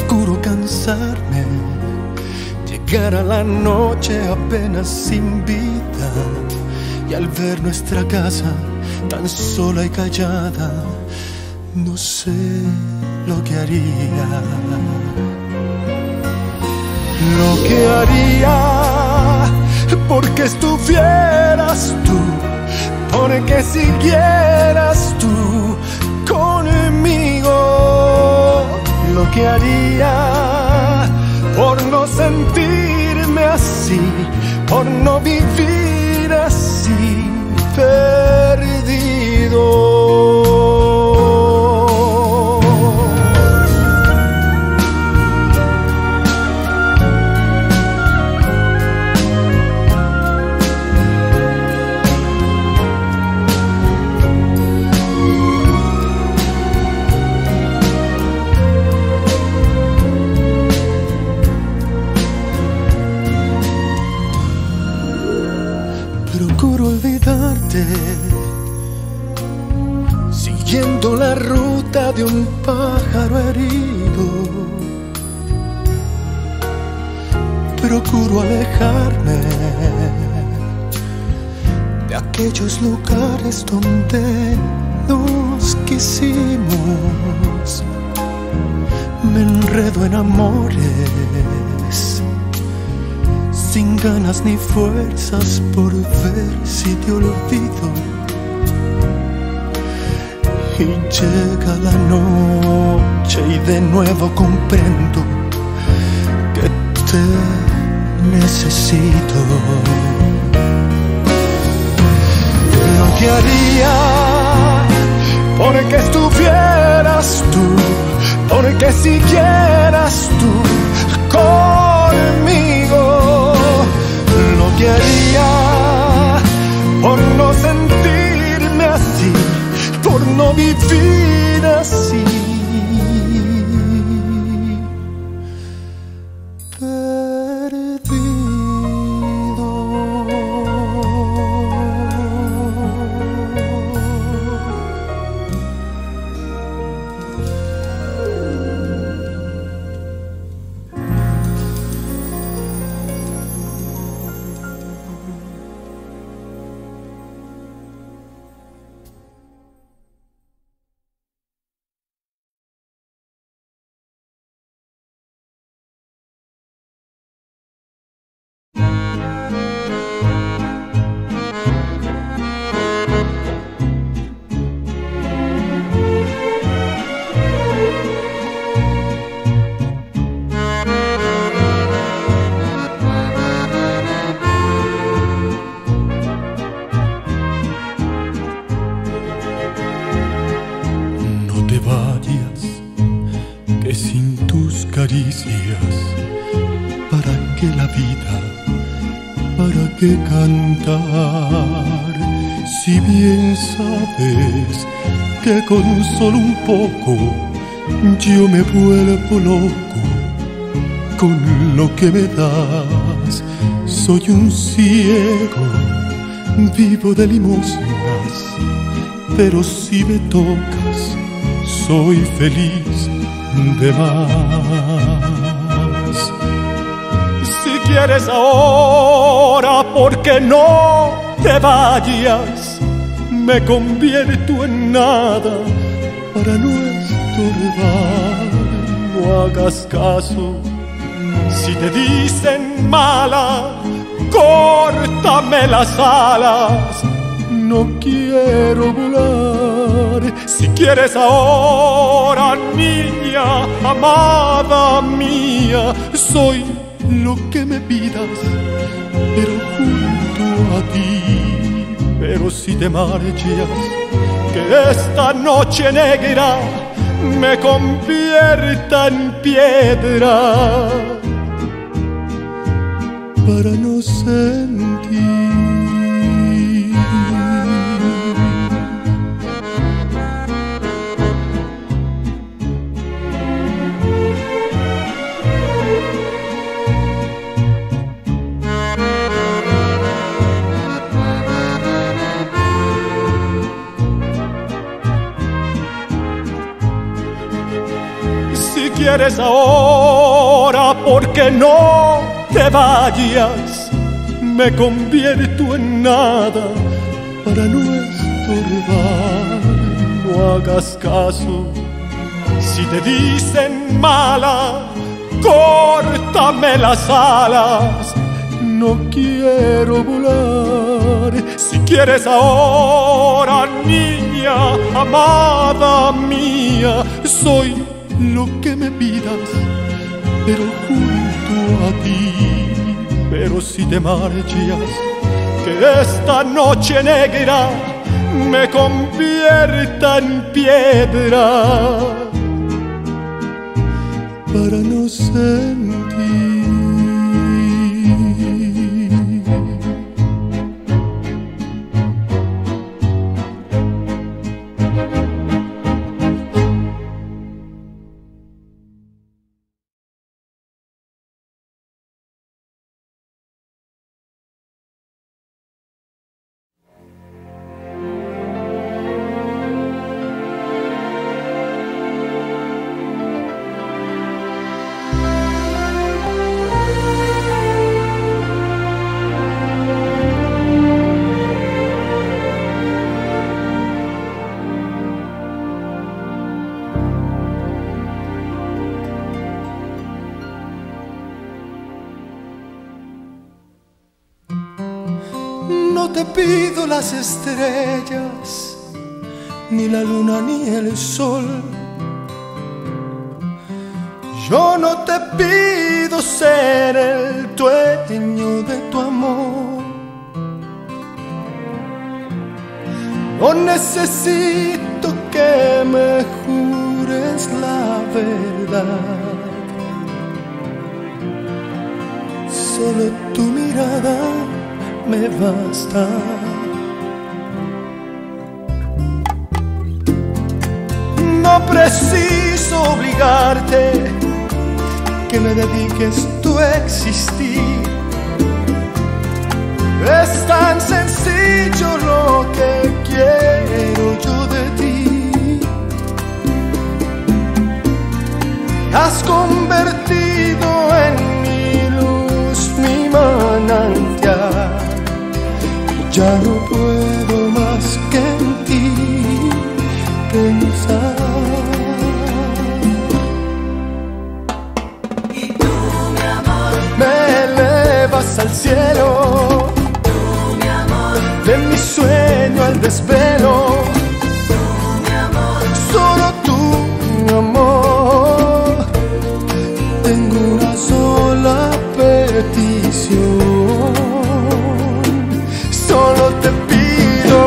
procuro cansarme Llegara la noche apenas sin vida y al ver nuestra casa tan sola y callada, no sé lo que haría. Lo que haría porque estuvieras tú, porque siguieras tú conmigo. Lo que haría por no sentirme así, por no vivir así perdido. De un pájaro herido. Procuro alejarme de aquellos lugares donde nos quisimos. Me enredo en amores sin ganas ni fuerzas por ver si te olvido. Y llega la noche y de nuevo comprendo que te necesito. Lo que haría porque estuvieras tú, porque siguieras tú conmigo lo que haría por así, por no vivir así. Solo un poco yo me vuelvo loco con lo que me das. Soy un ciego, vivo de limosnas pero si me tocas, soy feliz de más. Si quieres ahora, porque no te vayas, me convierto en nada para no estorbar. No hagas caso si te dicen mala, córtame las alas no quiero volar. Si quieres ahora, niña, amada mía, soy lo que me pidas, pero junto a ti. Pero si te marchas, esta noche negra me convierta en piedra para no sentir. Si quieres ahora, porque no te vayas, me convierto en nada para no estorbar. No hagas caso si te dicen mala, córtame las alas. No quiero volar. Si quieres ahora, niña, amada mía, soy lo que me pidas, pero junto a ti. Pero si te marchas, que esta noche negra me convierta en piedra para no sentir. Las estrellas, ni la luna ni el sol. Yo no te pido ser el dueño de tu amor. No necesito que me jures la verdad. Solo tu mirada me basta. Preciso obligarte que me dediques tu existir. Es tan sencillo lo que quiero yo de ti. Has convertido en mi luz, mi manantial. Ya no puedo al cielo, de mi sueño al desvelo. Solo tú, mi amor, tengo una sola petición. Solo te pido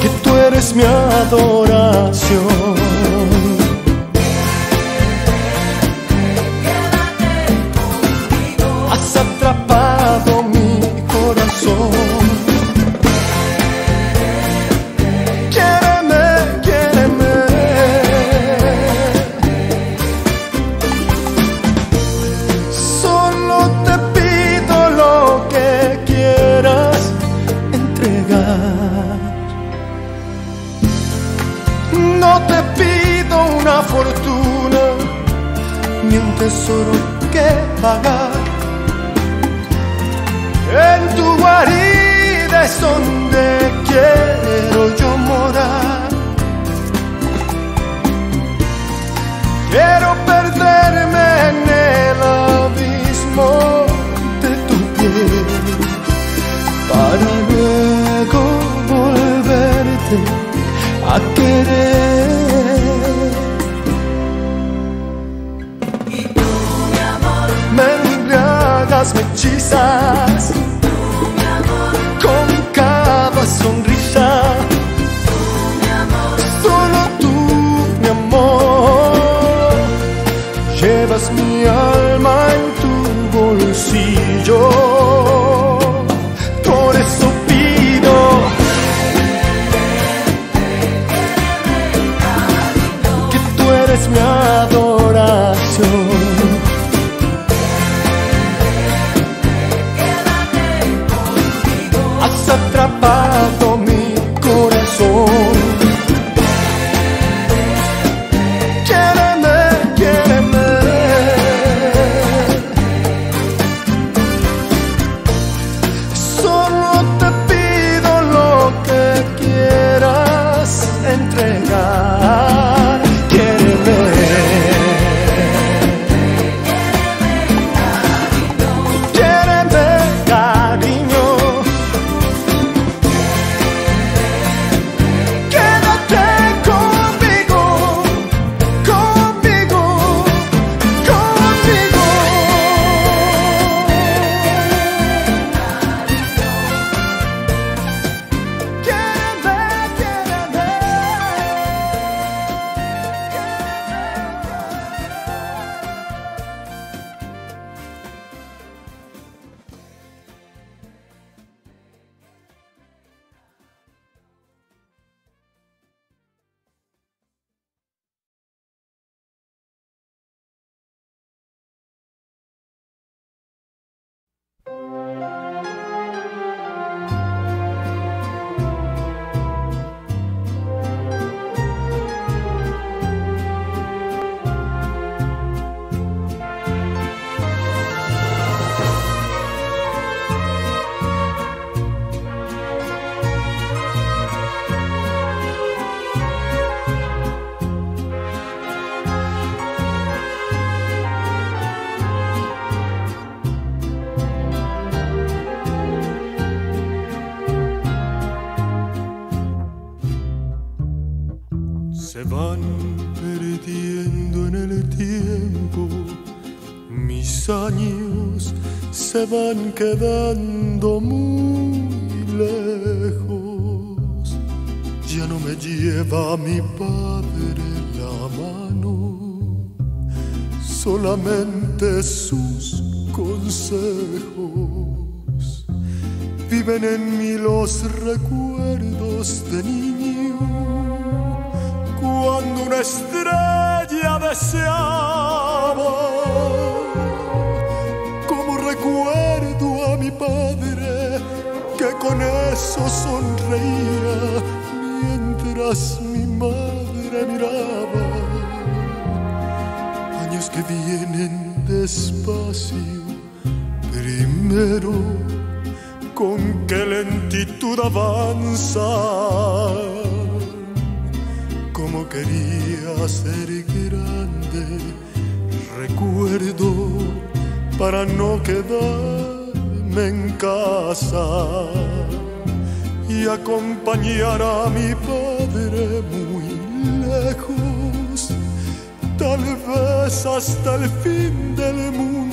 que tú eres mi adoración. Se van perdiendo en el tiempo, mis años se van quedando muy lejos, ya no me lleva mi padre la mano, solamente sus consejos. Viven en mí los recuerdos de niño, cuando una estrella deseaba, como recuerdo a mi padre que con eso sonreía mientras mi madre miraba. Años que vienen despacio primero con qué lentitud avanza. Como quería ser grande, recuerdo para no quedarme en casa y acompañar a mi padre muy lejos, tal vez hasta el fin del mundo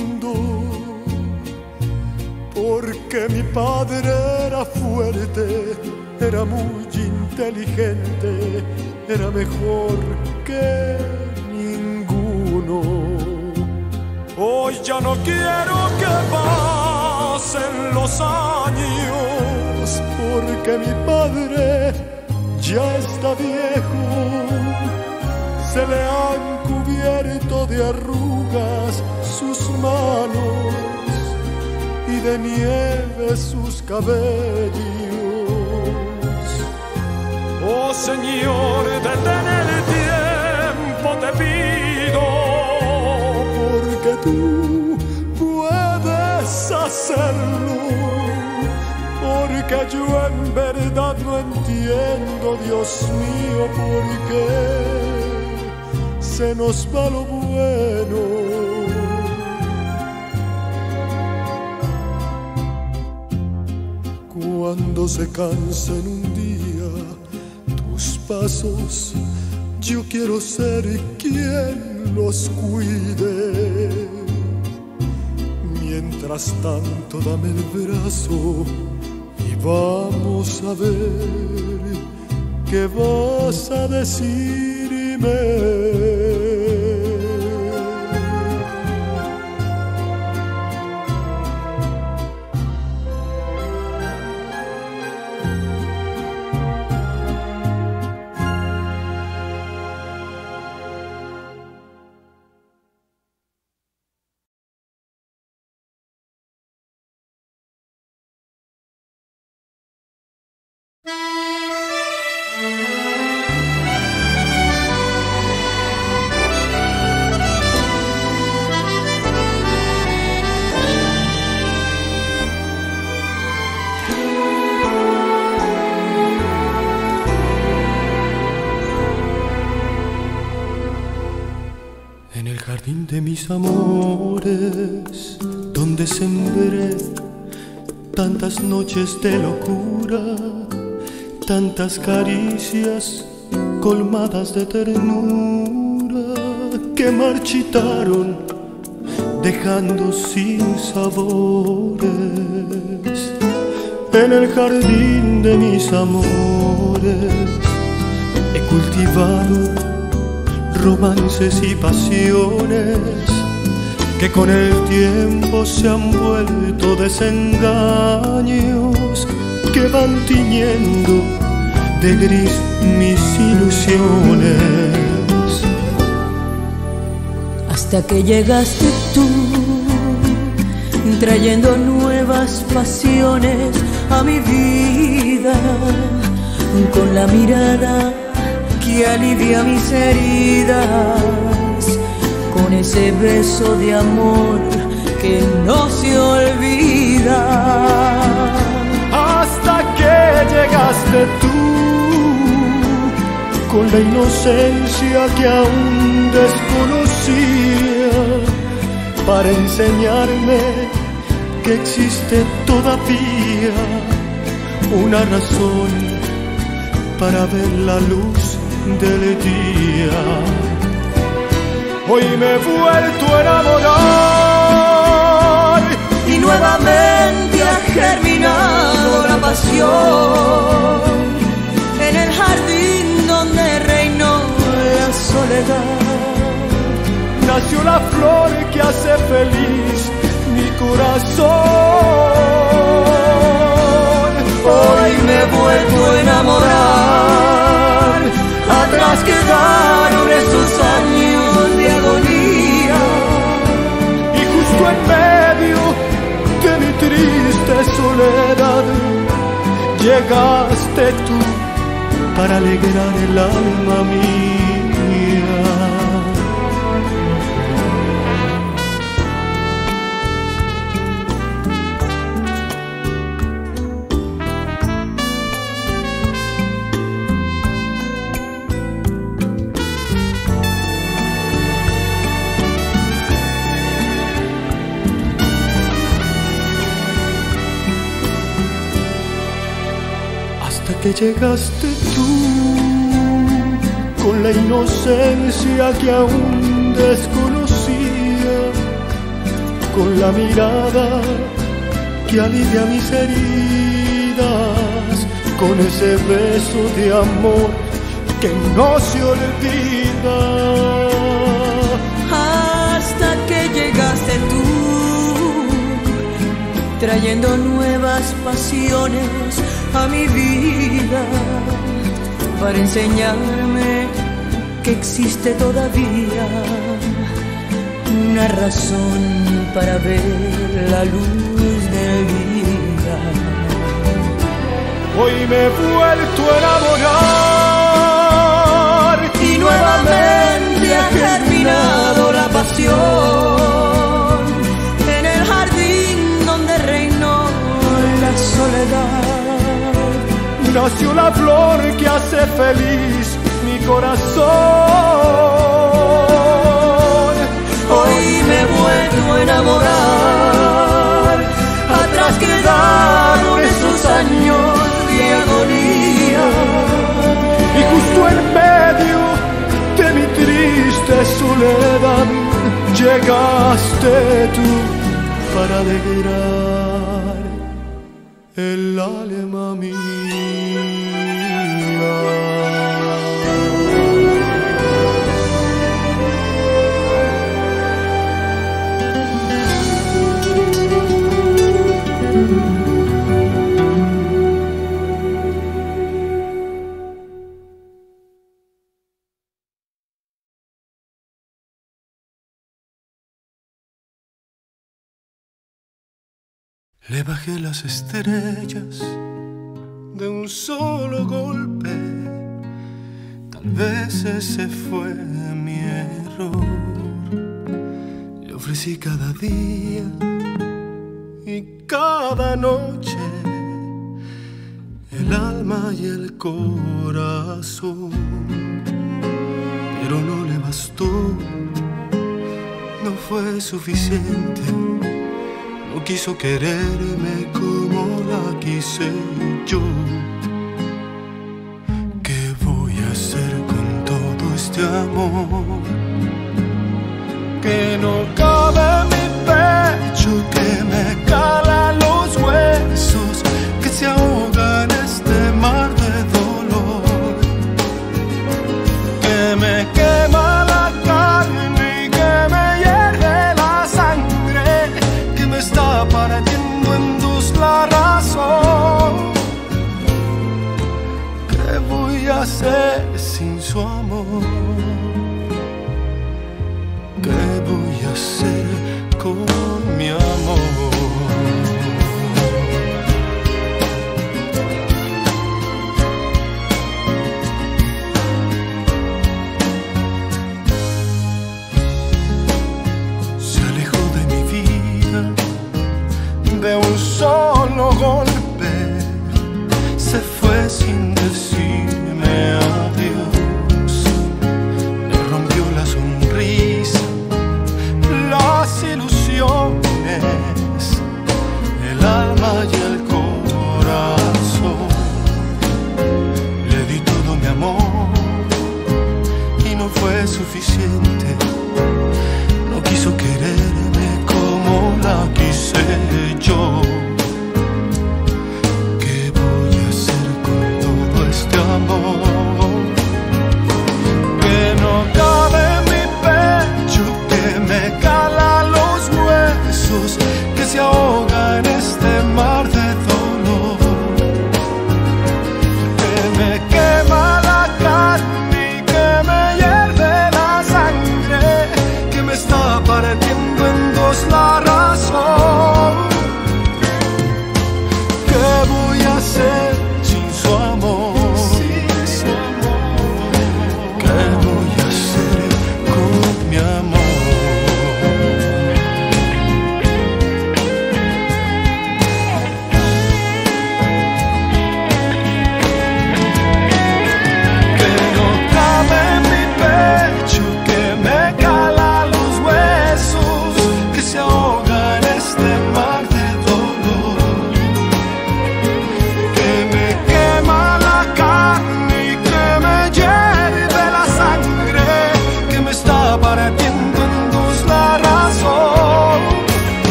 porque mi padre era fuerte, era muy inteligente, era mejor que ninguno. Hoy ya no quiero que pasen los años, porque mi padre ya está viejo, se le han cubierto de arrugas sus manos y de nieve sus cabellos. Oh Señor, detén el tiempo, te pido, porque tú puedes hacerlo. Porque yo en verdad no entiendo, Dios mío, por qué se nos va lo bueno. cuando se cansen un día pasos, yo quiero ser quien los cuide. Mientras tanto, dame el brazo y vamos a ver qué vas a decirme. De mis amores, donde sembré tantas noches de locura, tantas caricias colmadas de ternura que marchitaron dejando sin sabores. En el jardín de mis amores he cultivado romances y pasiones que con el tiempo se han vuelto desengaños que van tiñendo de gris mis ilusiones. Hasta que llegaste tú, trayendo nuevas pasiones a mi vida, con la mirada que alivia mis heridas con ese beso de amor que no se olvida. Tú con la inocencia que aún desconocía para enseñarme que existe todavía una razón para ver la luz del día. Hoy me he vuelto a enamorar y nuevamente germinado la pasión en el jardín donde reinó la soledad. Nació la flor que hace feliz mi corazón. Hoy me he vuelto a enamorar, atrás quedaron esos años de agonía. Y justo en medio triste soledad, llegaste tú para alegrar el alma mía. Hasta que llegaste tú con la inocencia que aún desconocía, con la mirada que alivia mis heridas, con ese beso de amor que no se olvida. Hasta que llegaste tú, trayendo nuevas pasiones a mi vida para enseñarme que existe todavía una razón para ver la luz del día. Hoy me he vuelto a enamorar y nuevamente ha germinado la pasión en el jardín donde reinó la soledad nació la flor que hace feliz mi corazón. Hoy me he vuelto a enamorar, atrás quedaron esos años de agonía. Y justo en medio de mi triste soledad, llegaste tú para alegrar el alma mía. Le bajé las estrellas de un solo golpe. Tal vez ese fue mi error. Le ofrecí cada día y cada noche el alma y el corazón. Pero no le bastó, no fue suficiente quiso quererme como la quise yo. ¿Qué voy a hacer con todo este amor? Que no cabe en mi pecho, que me cala los huesos, que se ahoga voy